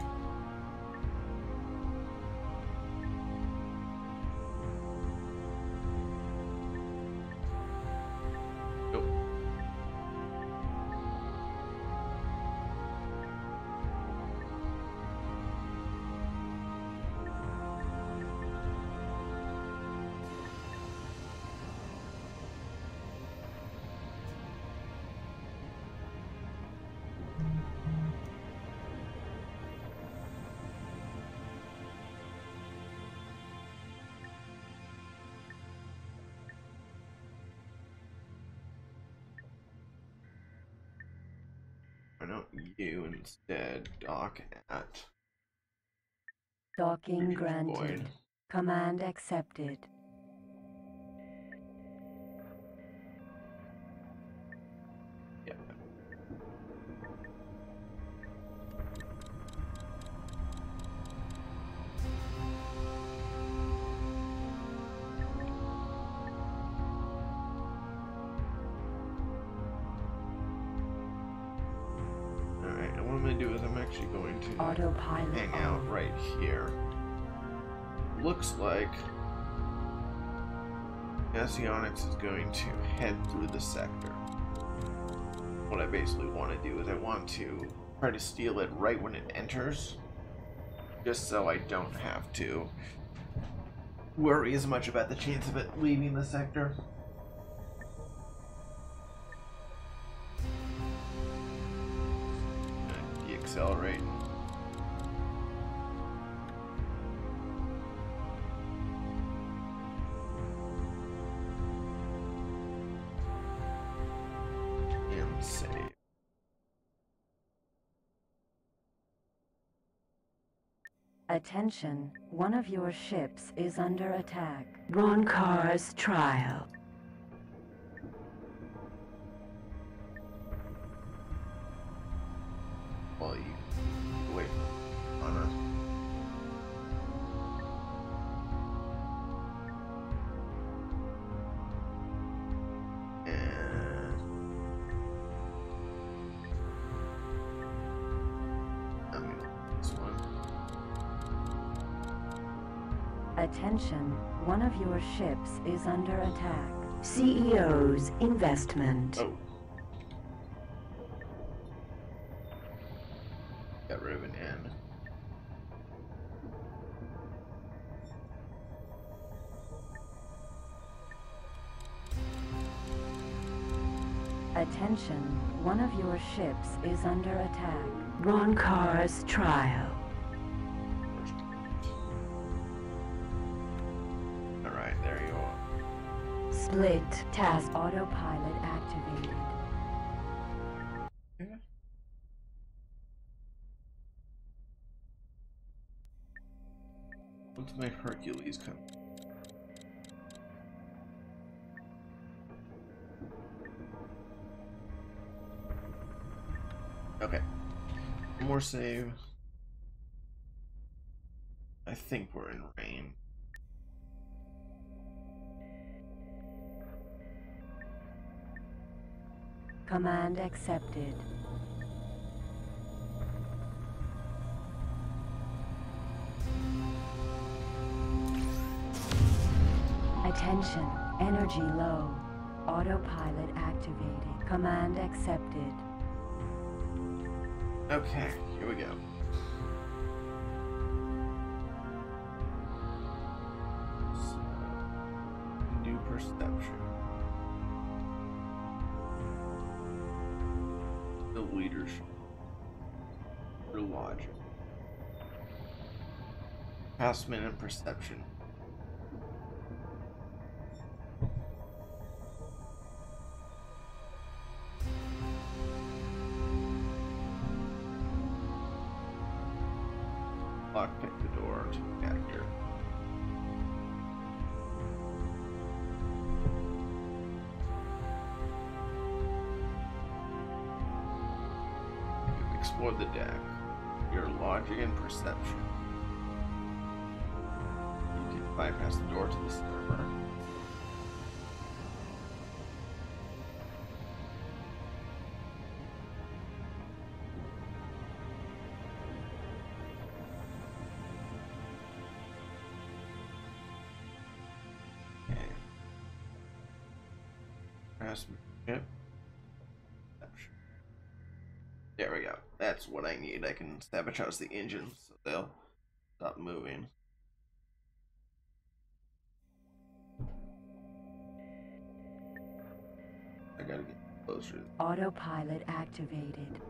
Speaker 1: instead dock at
Speaker 2: docking
Speaker 1: Void?
Speaker 2: granted. Command accepted.
Speaker 1: Nasionix is going to head through the sector. What I basically want to do is I want to try to steal it right when it enters, just so I don't have to worry as much about the chance of it leaving the sector. Gonna
Speaker 2: Attention, one of your ships is under attack. Rhonkar's trial. Of your ships is under attack. CEO's investment.
Speaker 1: Oh. Got rid of an N.
Speaker 2: Attention, one of your ships is under attack. Rhonkar's trial. Split task autopilot activated.
Speaker 1: What's my Hercules come? Okay. More save. I think we're in rain.
Speaker 2: Command accepted. Attention, energy low. Autopilot activated. Command accepted.
Speaker 1: Okay, here we go. New person Craftsman and perception. That's what I need. I can sabotage the engines so they'll stop moving. I gotta get closer.
Speaker 2: Autopilot activated.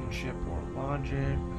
Speaker 1: Craftsmanship or logic.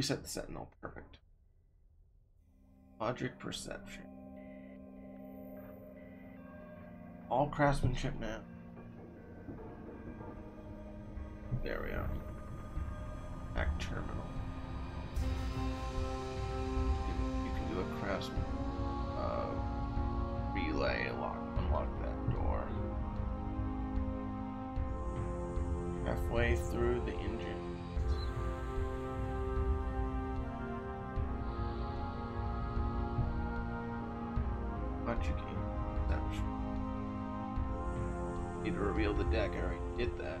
Speaker 1: Reset the sentinel. Perfect. Logic perception. All craftsmanship now. Logic and perception. Need to reveal the deck, I already did that.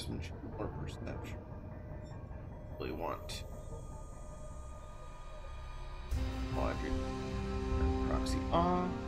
Speaker 1: Craftsmanship or perception. Really want logic proxy on.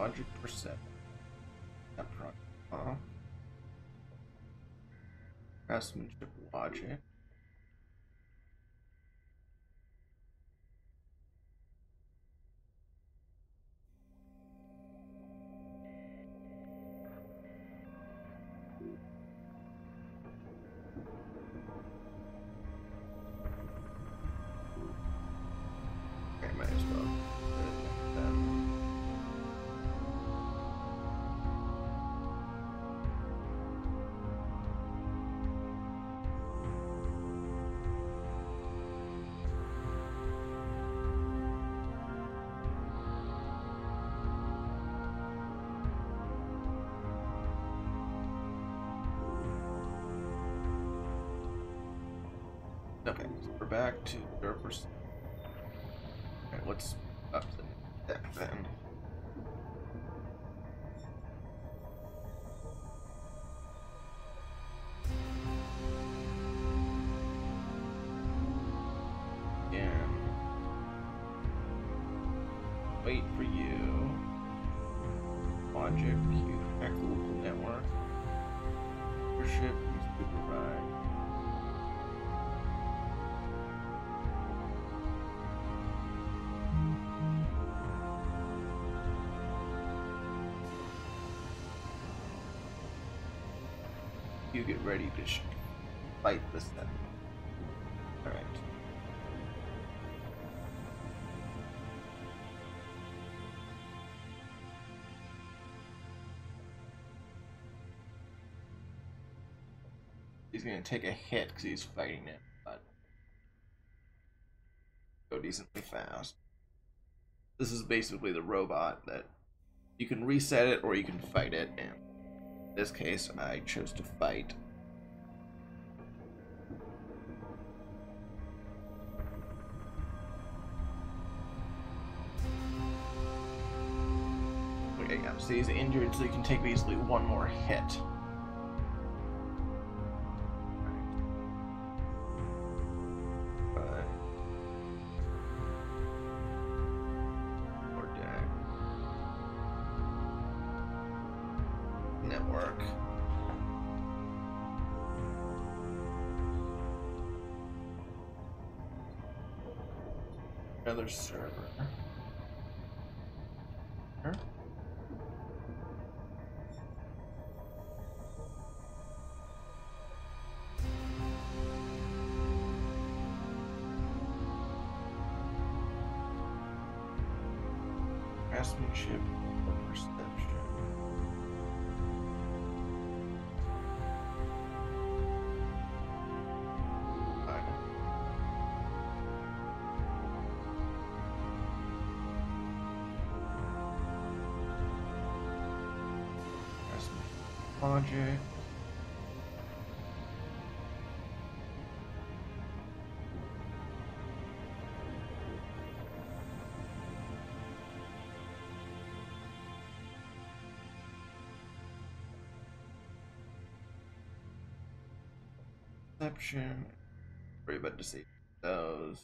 Speaker 1: Logic perception. That pro- uh, craftsmanship logic. We're back to You get ready to fight this then. Alright. He's gonna take a hit because he's fighting it, but go decently fast. This is basically the robot that you can reset it or you can fight it, and in this case, I chose to fight. Okay, yeah, so he's injured, so he can take basically one more hit. Server. Huh? Craftsmanship or perception? Logic. Perception. about to see those.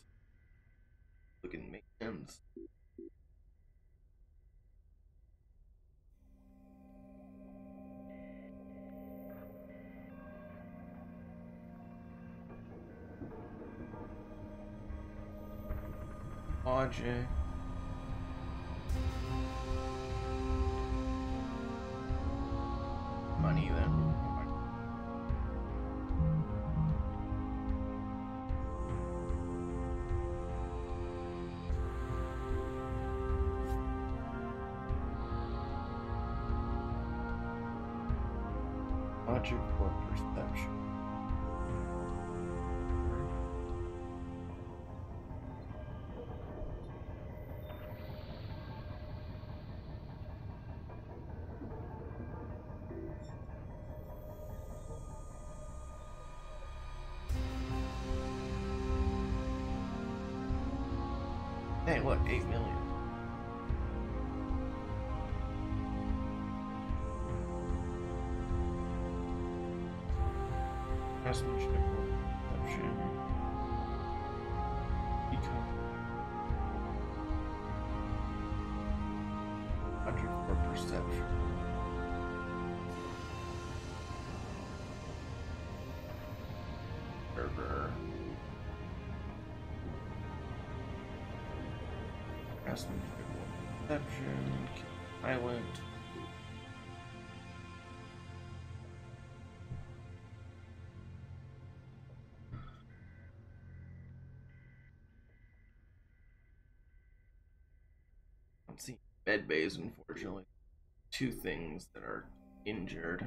Speaker 1: Logic. Look, 8 million. Craftsmanship Craftsmanship or perception. Silent. I'm seeing bed bays, unfortunately. Two things that are injured.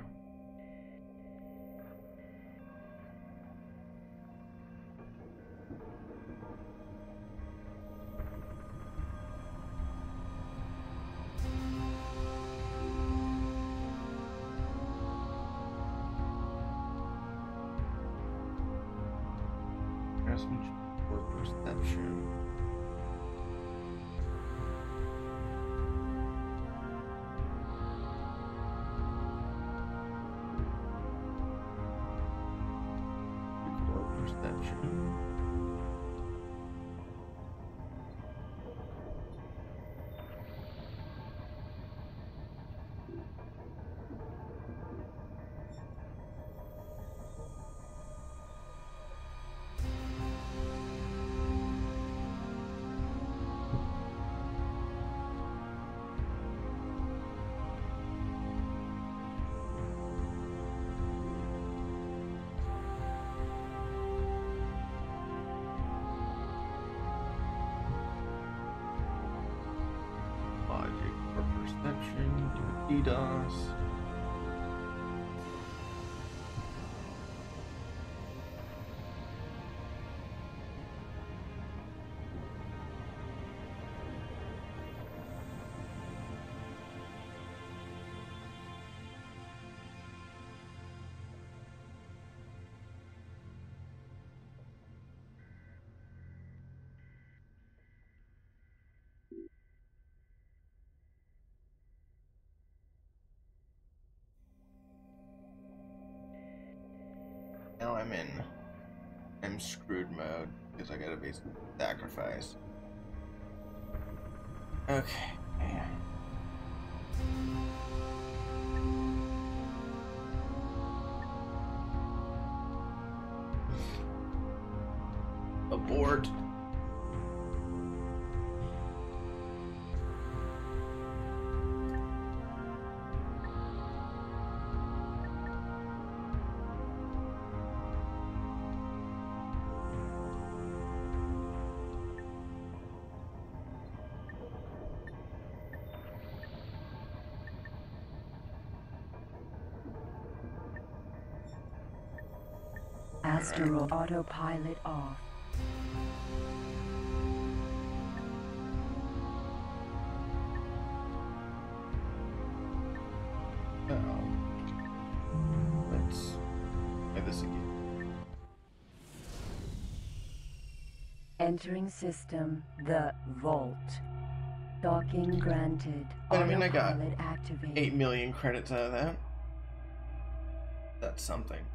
Speaker 1: Now I'm in I'm screwed mode because I gotta be sacrificed. Okay.
Speaker 2: Astro autopilot off.
Speaker 1: Uh-oh. Let's try this again.
Speaker 2: Entering system, the Vault. Docking granted.
Speaker 1: But I mean, I got
Speaker 2: activated.
Speaker 1: 8 million credits out of that. That's something.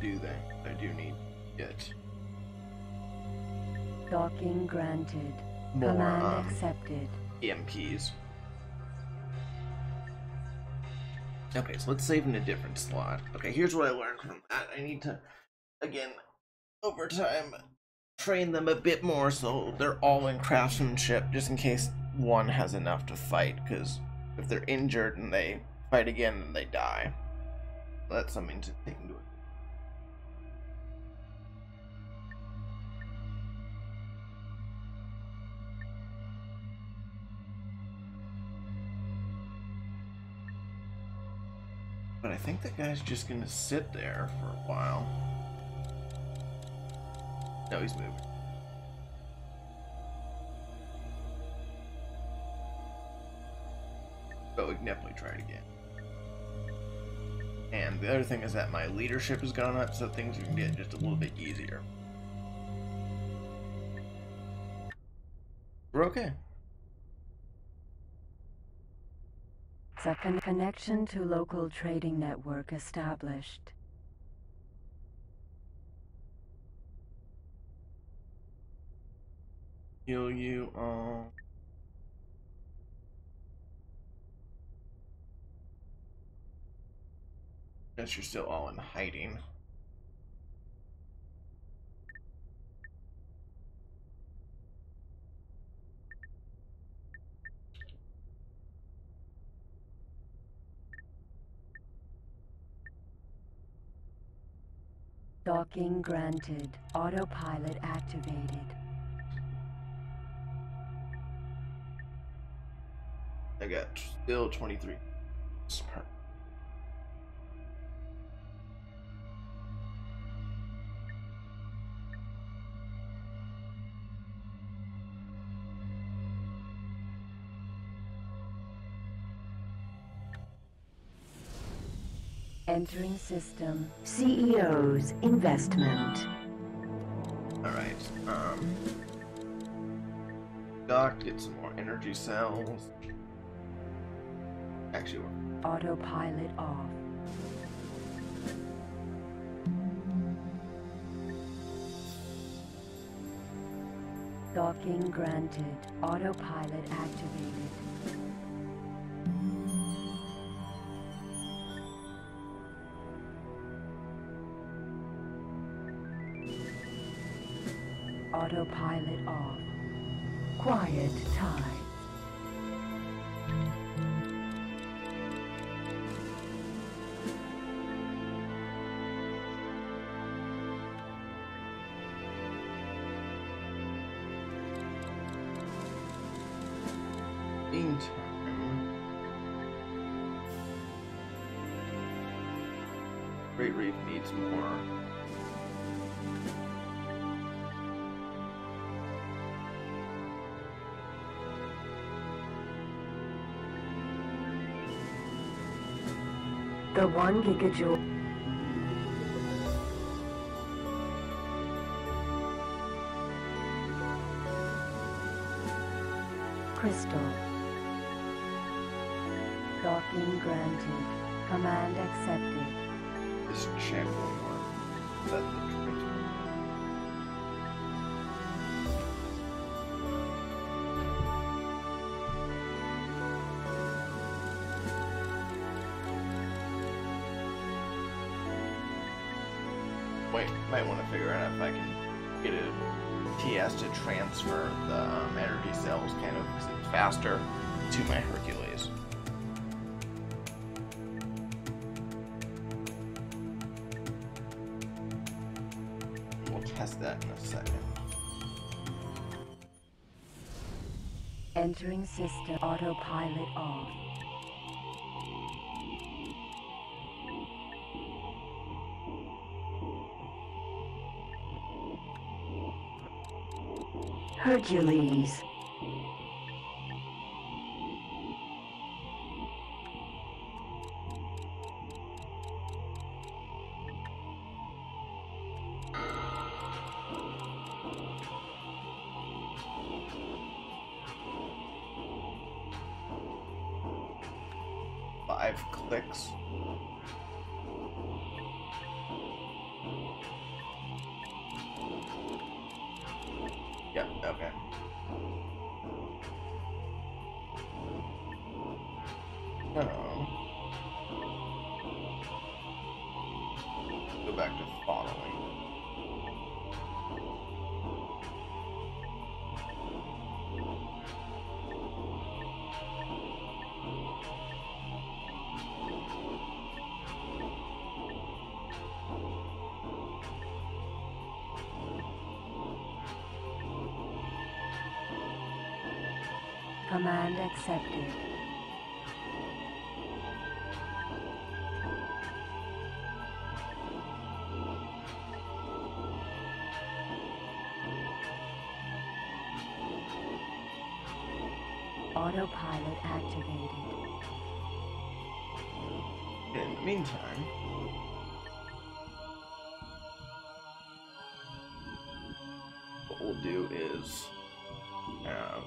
Speaker 1: Do need to do that. I do need it.
Speaker 2: Docking granted.
Speaker 1: more
Speaker 2: Command
Speaker 1: um,
Speaker 2: accepted.
Speaker 1: EMPs. Okay, so let's save in a different slot. Okay, here's what I learned from that. I need to, again, over time, train them a bit more so they're all in craftsmanship, just in case one has enough to fight, because if they're injured and they fight again, then they die. That's something to take into account. Think the guy's just gonna sit there for a while. No, he's moving. But we can definitely try it again. And the other thing is that my leadership has gone up, so things can get just a little bit easier. We're okay.
Speaker 2: Second connection to local trading network established.
Speaker 1: Heal you all. Guess you're still all in hiding.
Speaker 2: Docking granted. Autopilot activated.
Speaker 1: I got still 23. Smart.
Speaker 2: Entering system. CEO's investment.
Speaker 1: Alright, um. Doc, get some more energy cells. Actually, we're
Speaker 2: Autopilot off. Docking granted. Autopilot activated. Autopilot off. Quiet time. The one gigajoule. Crystal. Entering system. Autopilot off. Hercules.
Speaker 1: Do is uh,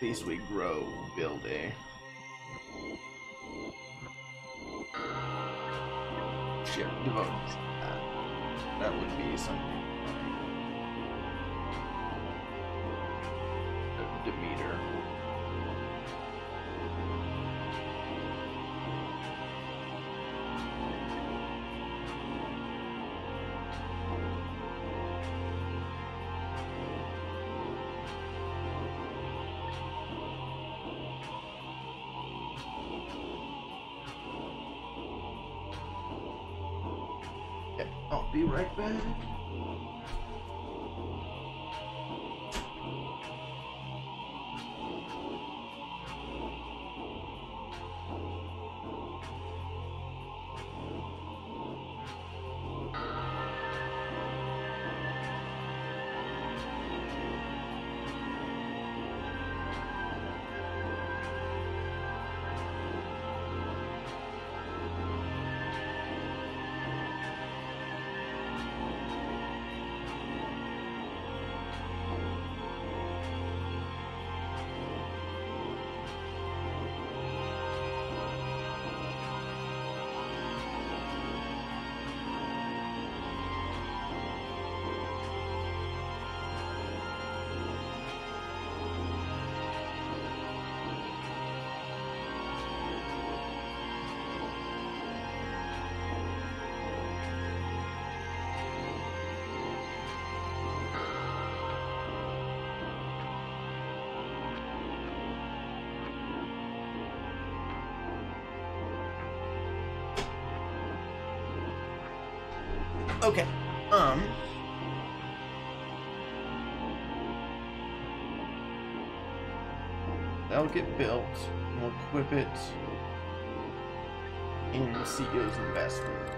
Speaker 1: least we grow build a ship to that. Would be something like Demeter. I'll be right back. Okay. Um. That'll get built. and We'll equip it in the CEO's investment.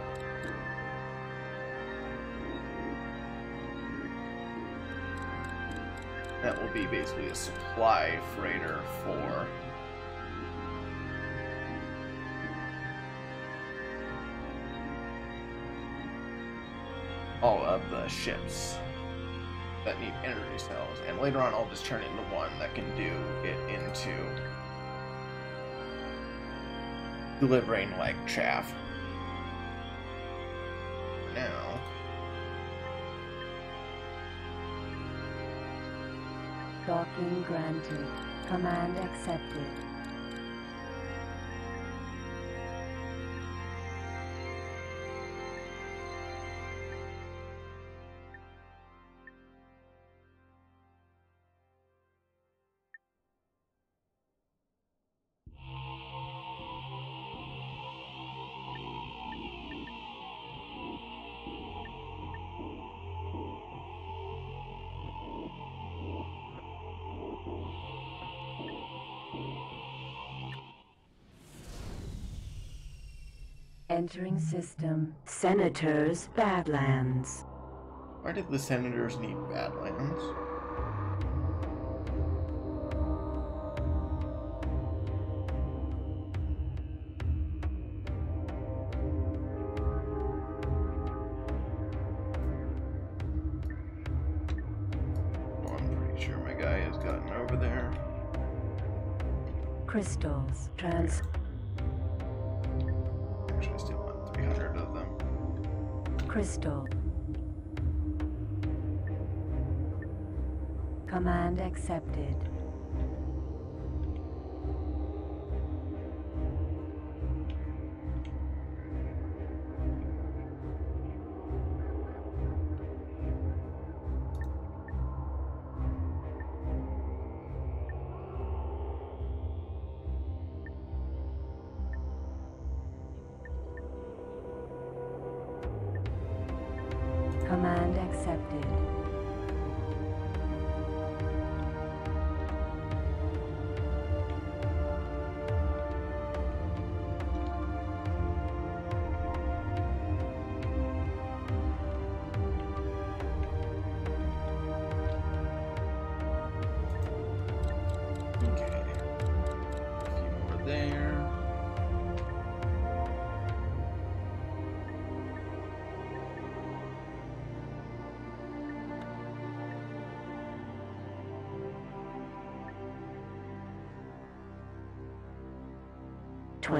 Speaker 1: That will be basically a supply freighter for ships that need energy cells, and later on I'll just turn into one that can do it into delivering like chaff. Now,
Speaker 2: Docking granted. Command accepted. Entering system. Senators Badlands.
Speaker 1: why did the senators need Badlands?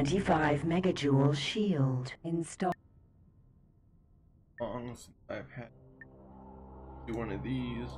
Speaker 2: 25 megajoule shield installed.
Speaker 1: Long since I've had do one of these.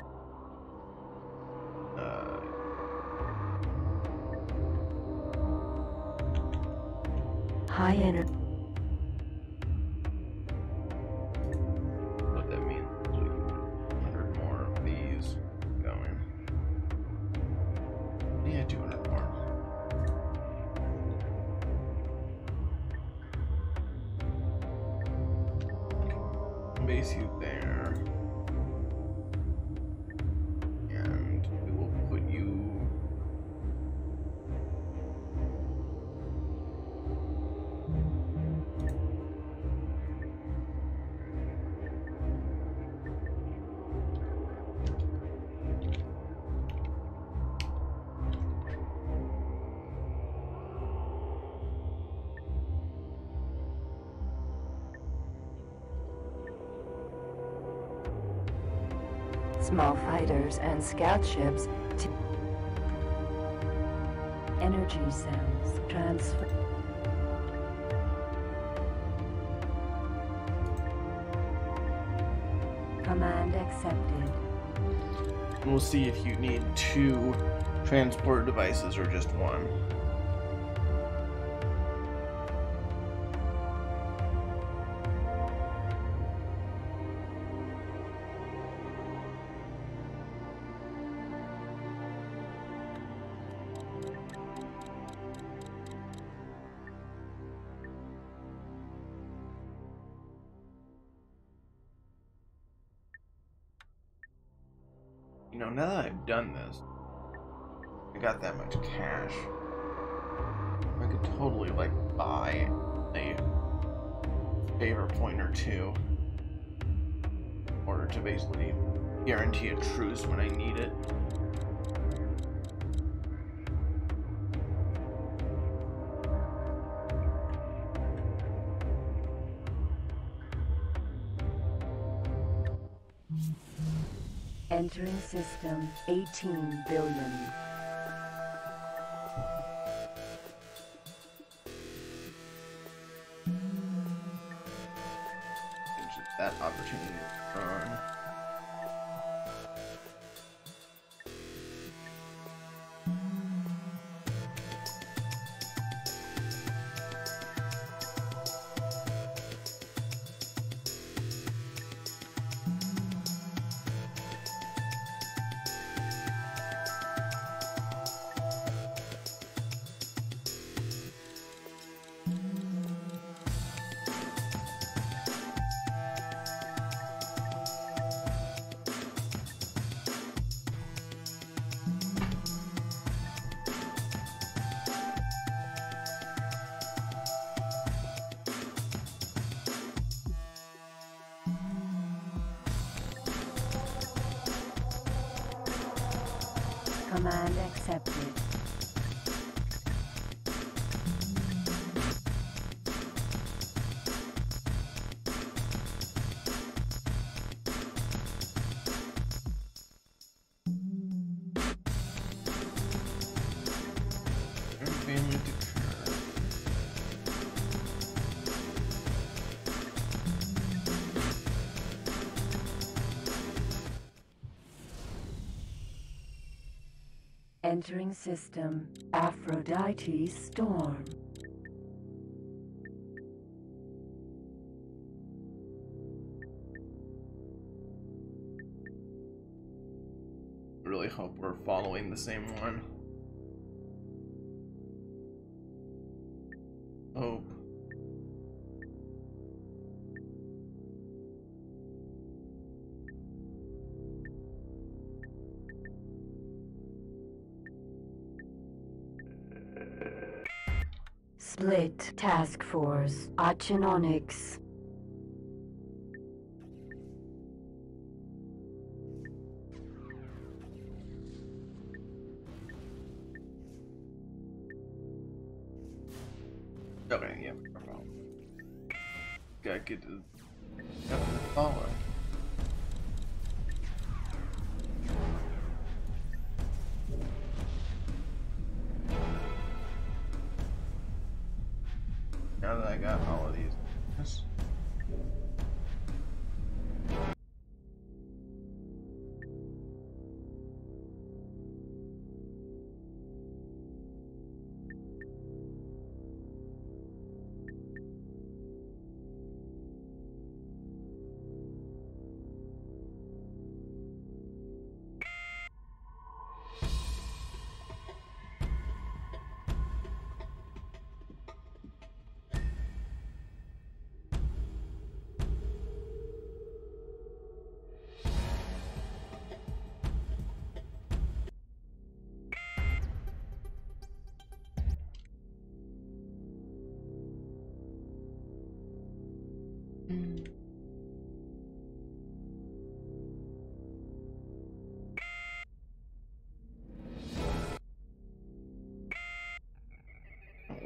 Speaker 2: small fighters and scout ships to energy cells transfer. Command accepted.
Speaker 1: We'll see if you need two transport devices or just one.
Speaker 2: 18 billion. Entering system. Aphrodite Storm.
Speaker 1: Really hope we're following the same one.
Speaker 2: Task Force. Archinonyx.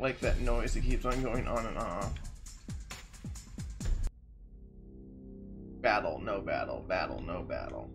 Speaker 1: Like that noise that keeps on going on and off. Battle, no battle, battle, no battle.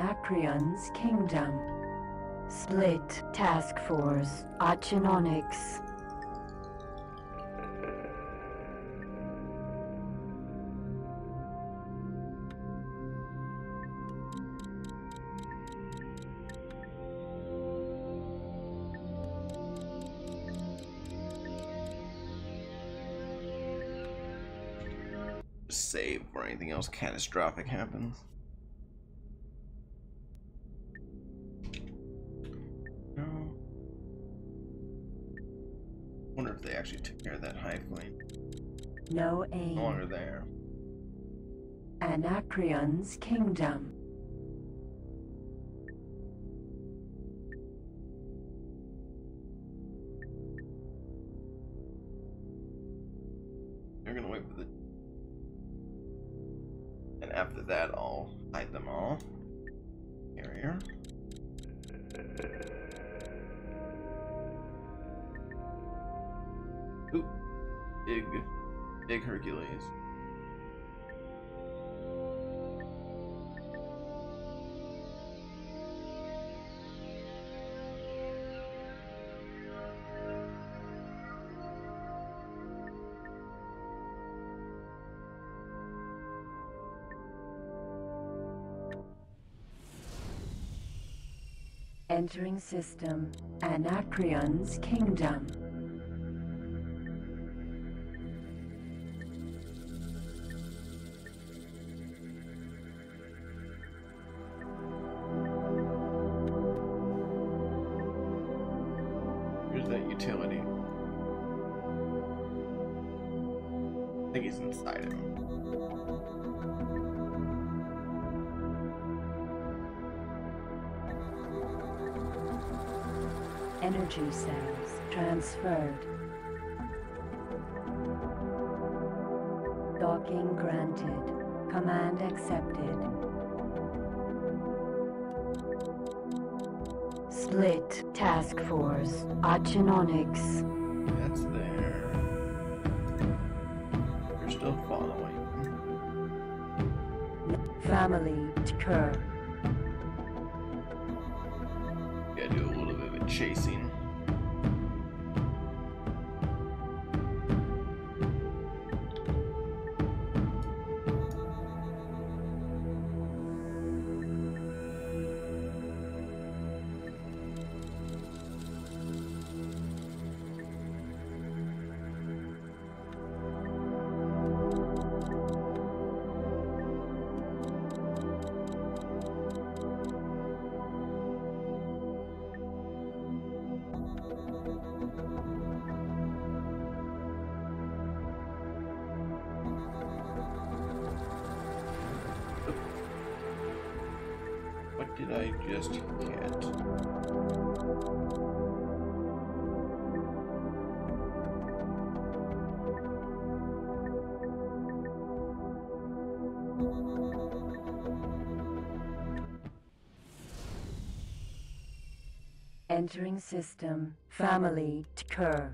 Speaker 2: Anacreon's Kingdom. Split Task Force. Archinonyx.
Speaker 1: save before anything else catastrophic happens. Longer there.
Speaker 2: Anacreon's Kingdom. Entering system. Anacreon's kingdom. Split Task Force. Archinonics.
Speaker 1: That's there. You're still following.
Speaker 2: Family Tkur.
Speaker 1: Gotta do a little bit of chasing.
Speaker 2: Entering system. Family Tkr.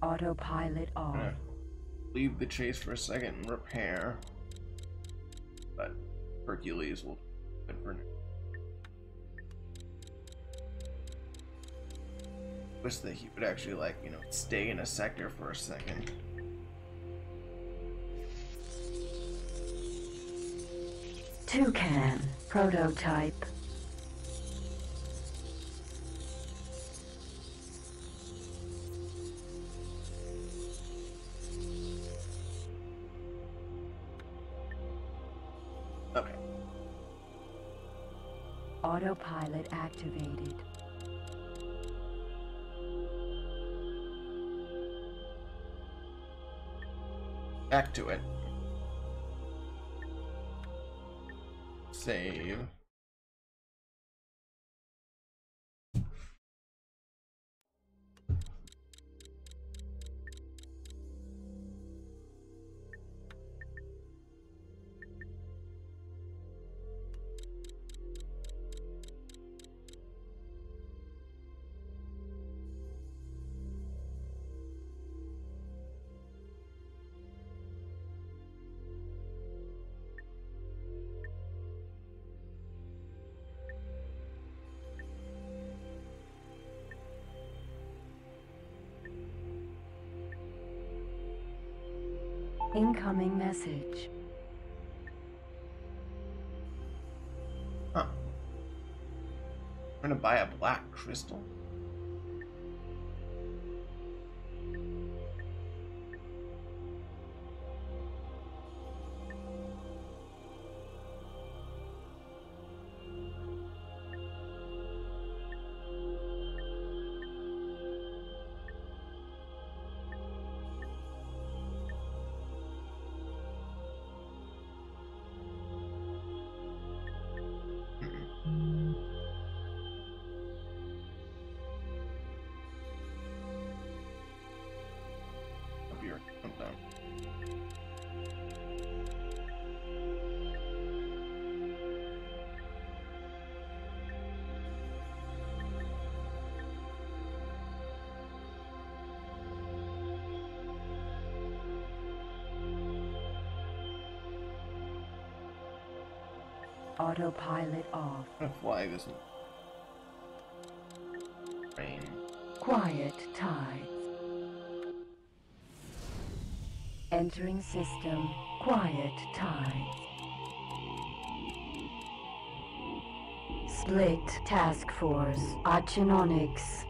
Speaker 2: Autopilot off.
Speaker 1: leave the chase for a second and repair. But Hercules will Wish that he would actually like, you know, stay in a sector for a second.
Speaker 2: Toucan. Prototype.
Speaker 1: Okay.
Speaker 2: Autopilot activated.
Speaker 1: Back to it. Save.
Speaker 2: Message.
Speaker 1: Huh. I'm gonna buy a black crystal.
Speaker 2: Autopilot off.
Speaker 1: Gonna this rain.
Speaker 2: Quiet tides. Entering system. Quiet tides. Split Task Force. Archinonics.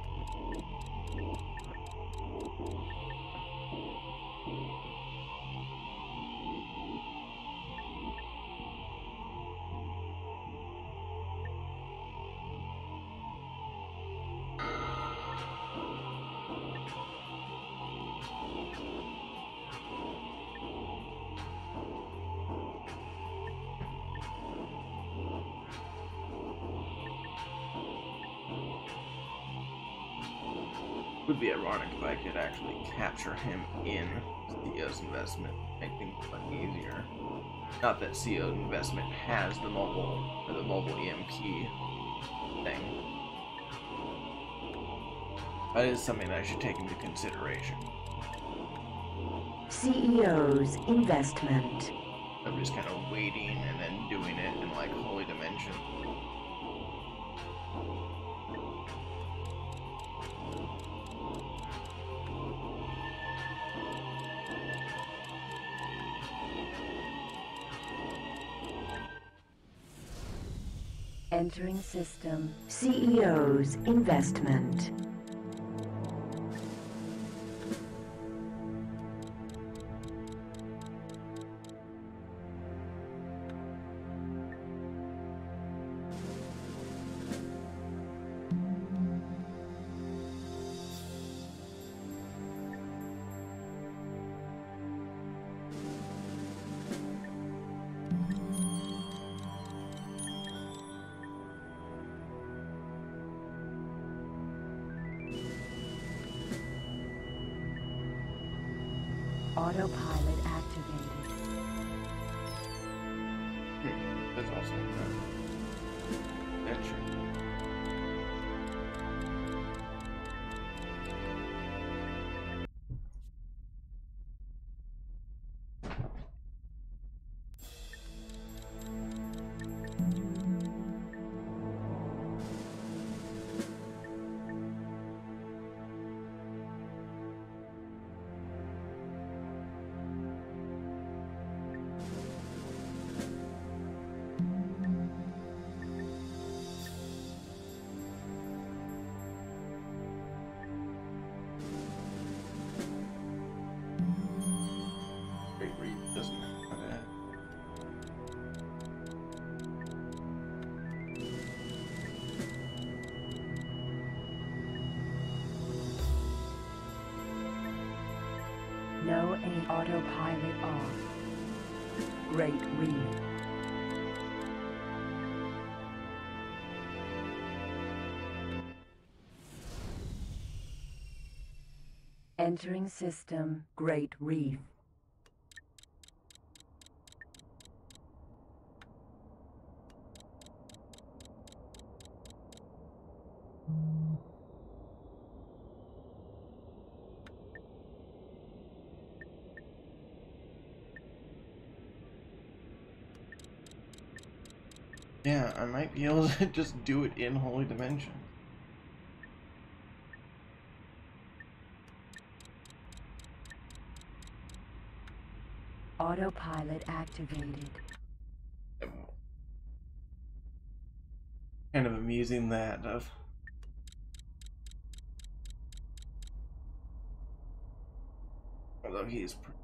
Speaker 1: Would be ironic if I could actually capture him in CEO's investment. I think it's much easier. Not that CEO investment has the mobile or the mobile EMP thing. That is something that I should take into consideration.
Speaker 2: CEO's investment.
Speaker 1: I'm just kind of waiting and then doing it in like Holy Dimension.
Speaker 2: Entering system. CEO's investment. Entering system. Great Reef.
Speaker 1: Yeah, I might be able to just do it in Holy Dimension.
Speaker 2: Autopilot activated.
Speaker 1: Kind of amusing that of although he's pr- Okay,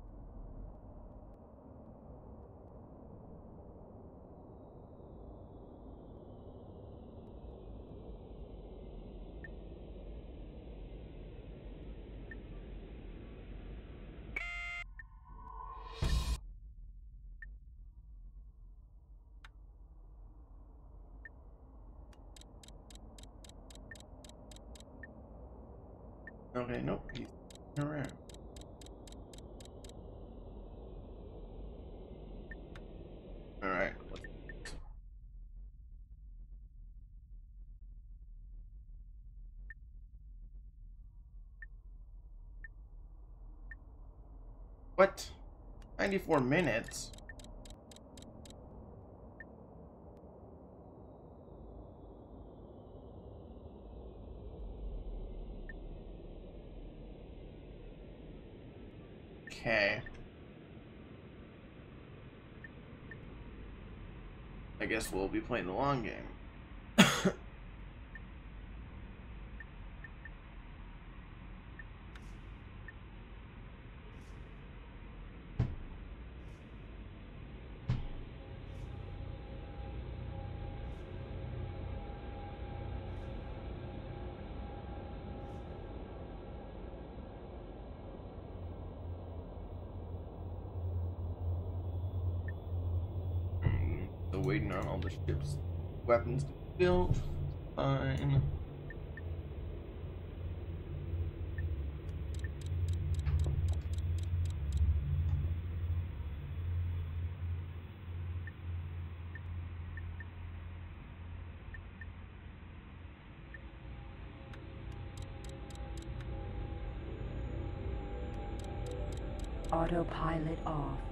Speaker 1: 94 minutes. Okay. I guess we'll be playing the long game. Weapons built. Fine.
Speaker 2: Autopilot off.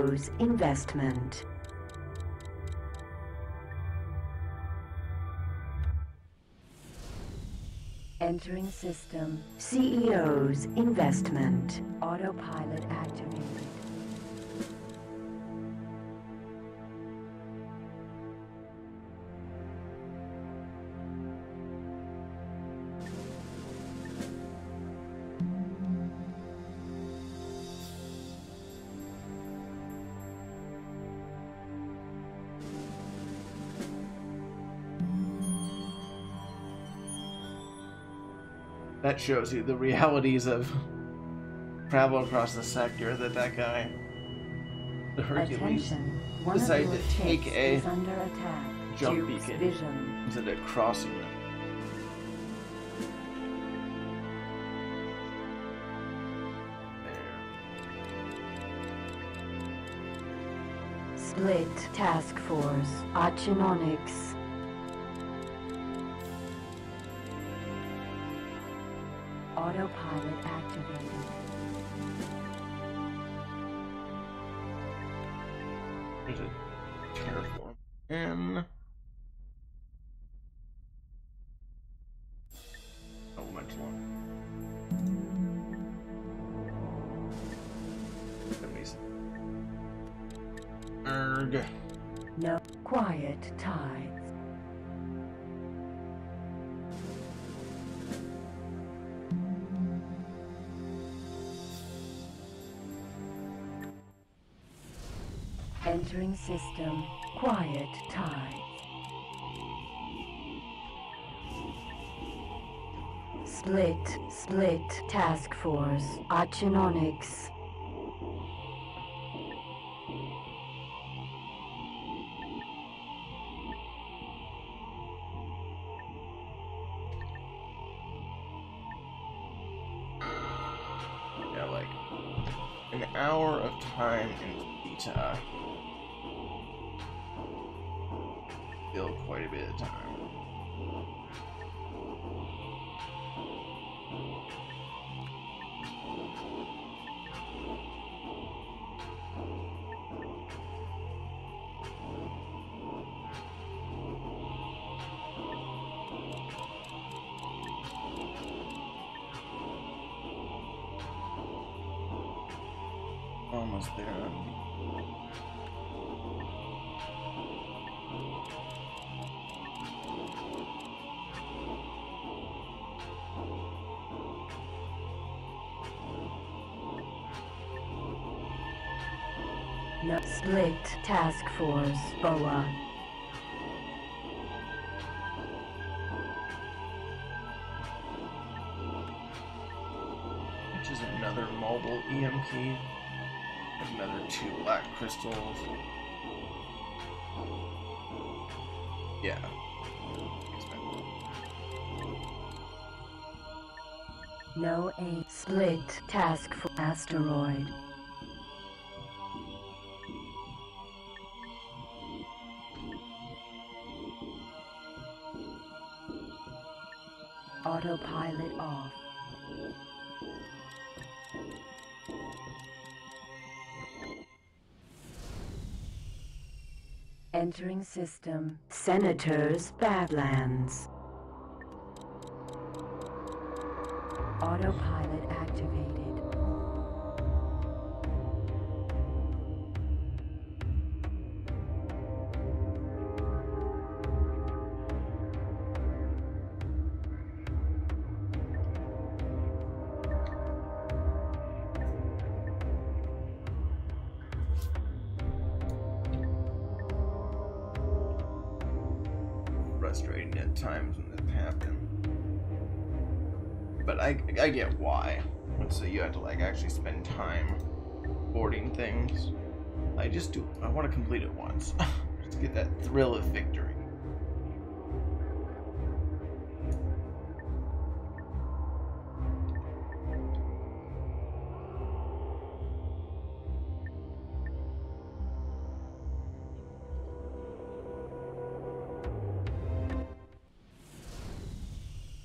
Speaker 2: CEO's investment. Entering system. CEO's investment. Autopilot activated.
Speaker 1: That shows you the realities of travel across the sector that that guy, the Hercules. Decided to take a
Speaker 2: under attack.
Speaker 1: jump
Speaker 2: Duke's
Speaker 1: beacon.
Speaker 2: Vision.
Speaker 1: instead of crossing it.
Speaker 2: Split Task Force. Archinonyx. System. Quiet Tides. Split, split, task force, Archinonyx. BOA.
Speaker 1: Oh, Which is another mobile EMP. Another two black crystals. Yeah.
Speaker 2: No A. Split task for asteroid. autopilot off. Entering system, Senators Badlands. Autopilot.
Speaker 1: to complete it once. just get that thrill of victory.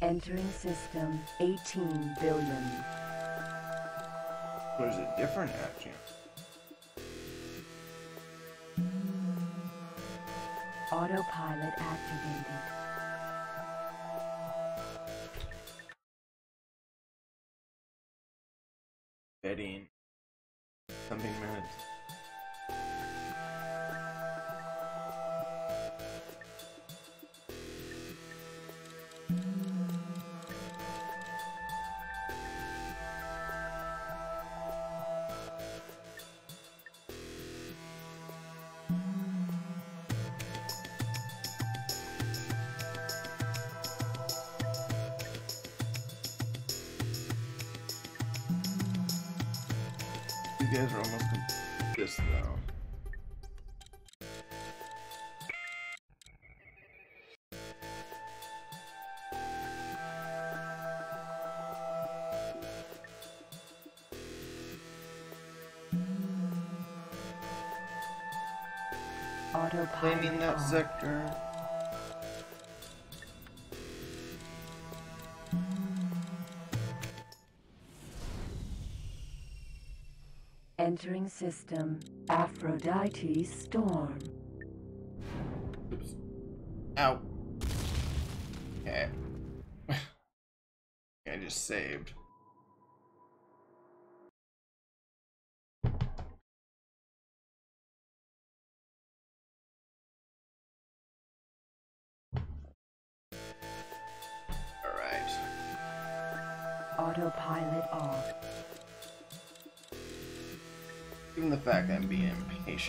Speaker 2: Entering system. 18 billion.
Speaker 1: There's a different action.
Speaker 2: Autopilot activated.
Speaker 1: Sector.
Speaker 2: Entering system. Aphrodite storm.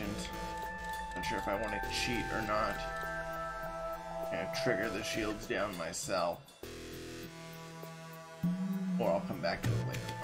Speaker 1: Impatient, not sure if I want to cheat or not. And trigger the shields down myself. Or I'll come back to it later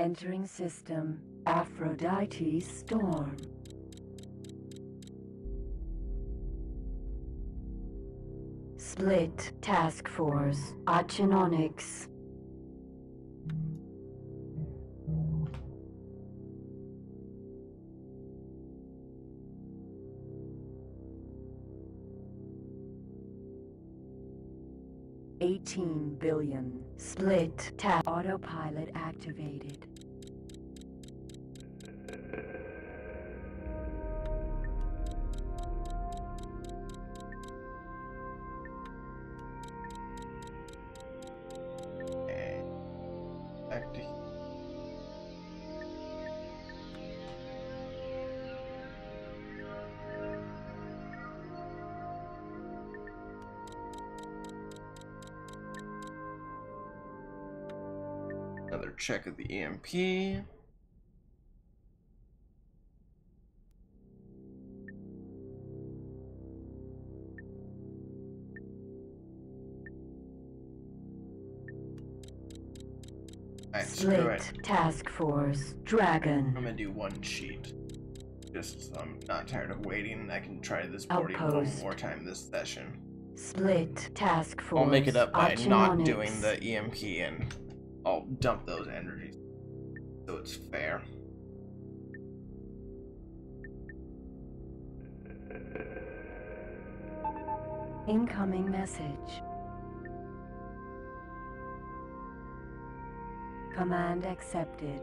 Speaker 2: Entering system. Aphrodite storm. Split task force. Achinonics. Eighteen billion. Split tab. Autopilot activated.
Speaker 1: check the EMP. Right,
Speaker 2: Split Task Force Dragon.
Speaker 1: I'm gonna do one sheet. Just I'm not tired of waiting. I can try this boarding one more time this session.
Speaker 2: Split Task Force.
Speaker 1: I'll make it up by Optionics.
Speaker 2: not
Speaker 1: doing the EMP and I'll dump those energies so it's fair.
Speaker 2: Incoming message. Command accepted.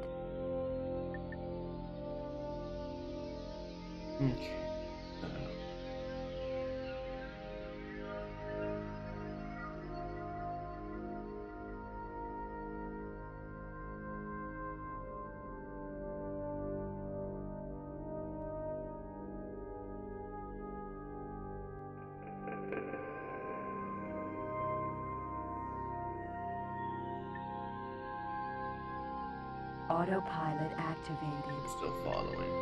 Speaker 1: Okay.
Speaker 2: Autopilot activated.
Speaker 1: I'm still following.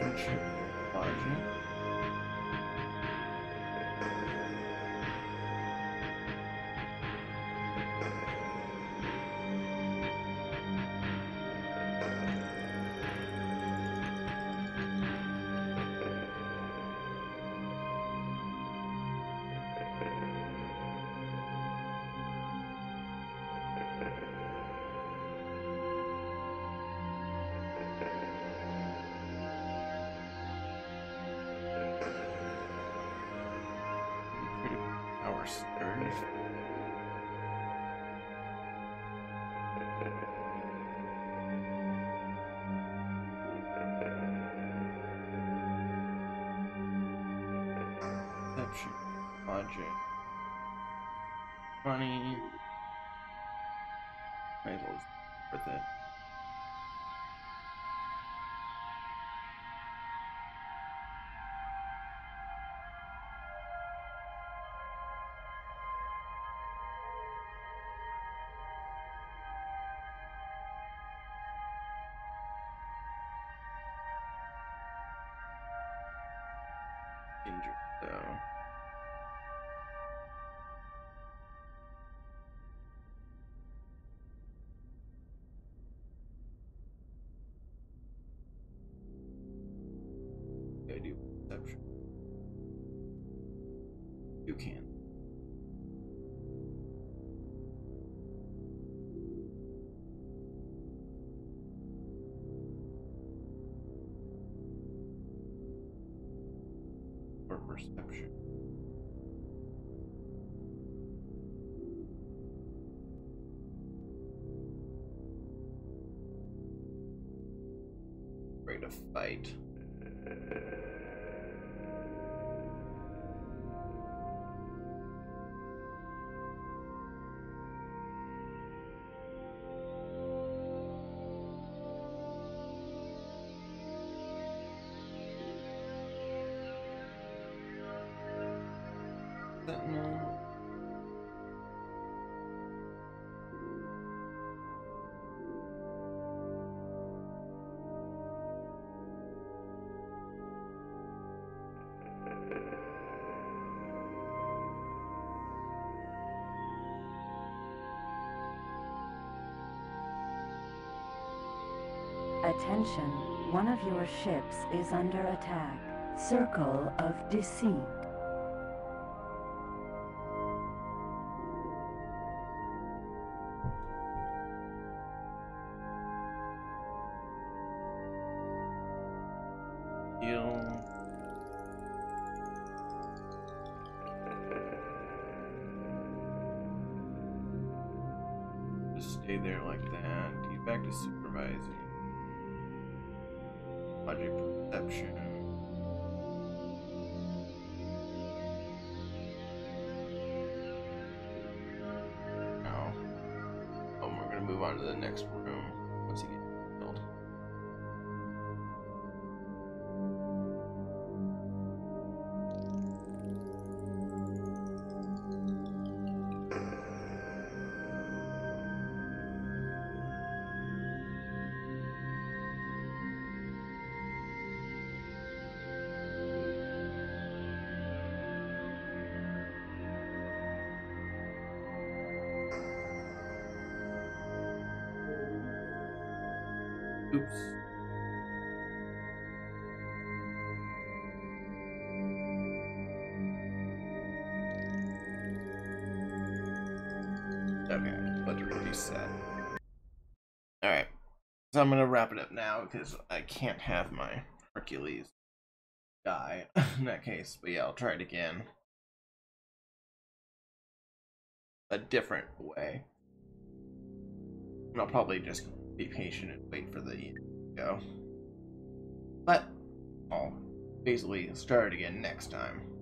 Speaker 1: Thank you. budget. Money. Might as well worth it. So. Perception. Ready to fight. Sentinel.
Speaker 2: Attention, one of your ships is under attack. Circle of Deceit.
Speaker 1: So I'm gonna wrap it up now because I can't have my Hercules die in that case. But yeah, I'll try it again. A different way. And I'll probably just be patient and wait for the go. But I'll basically start it again next time.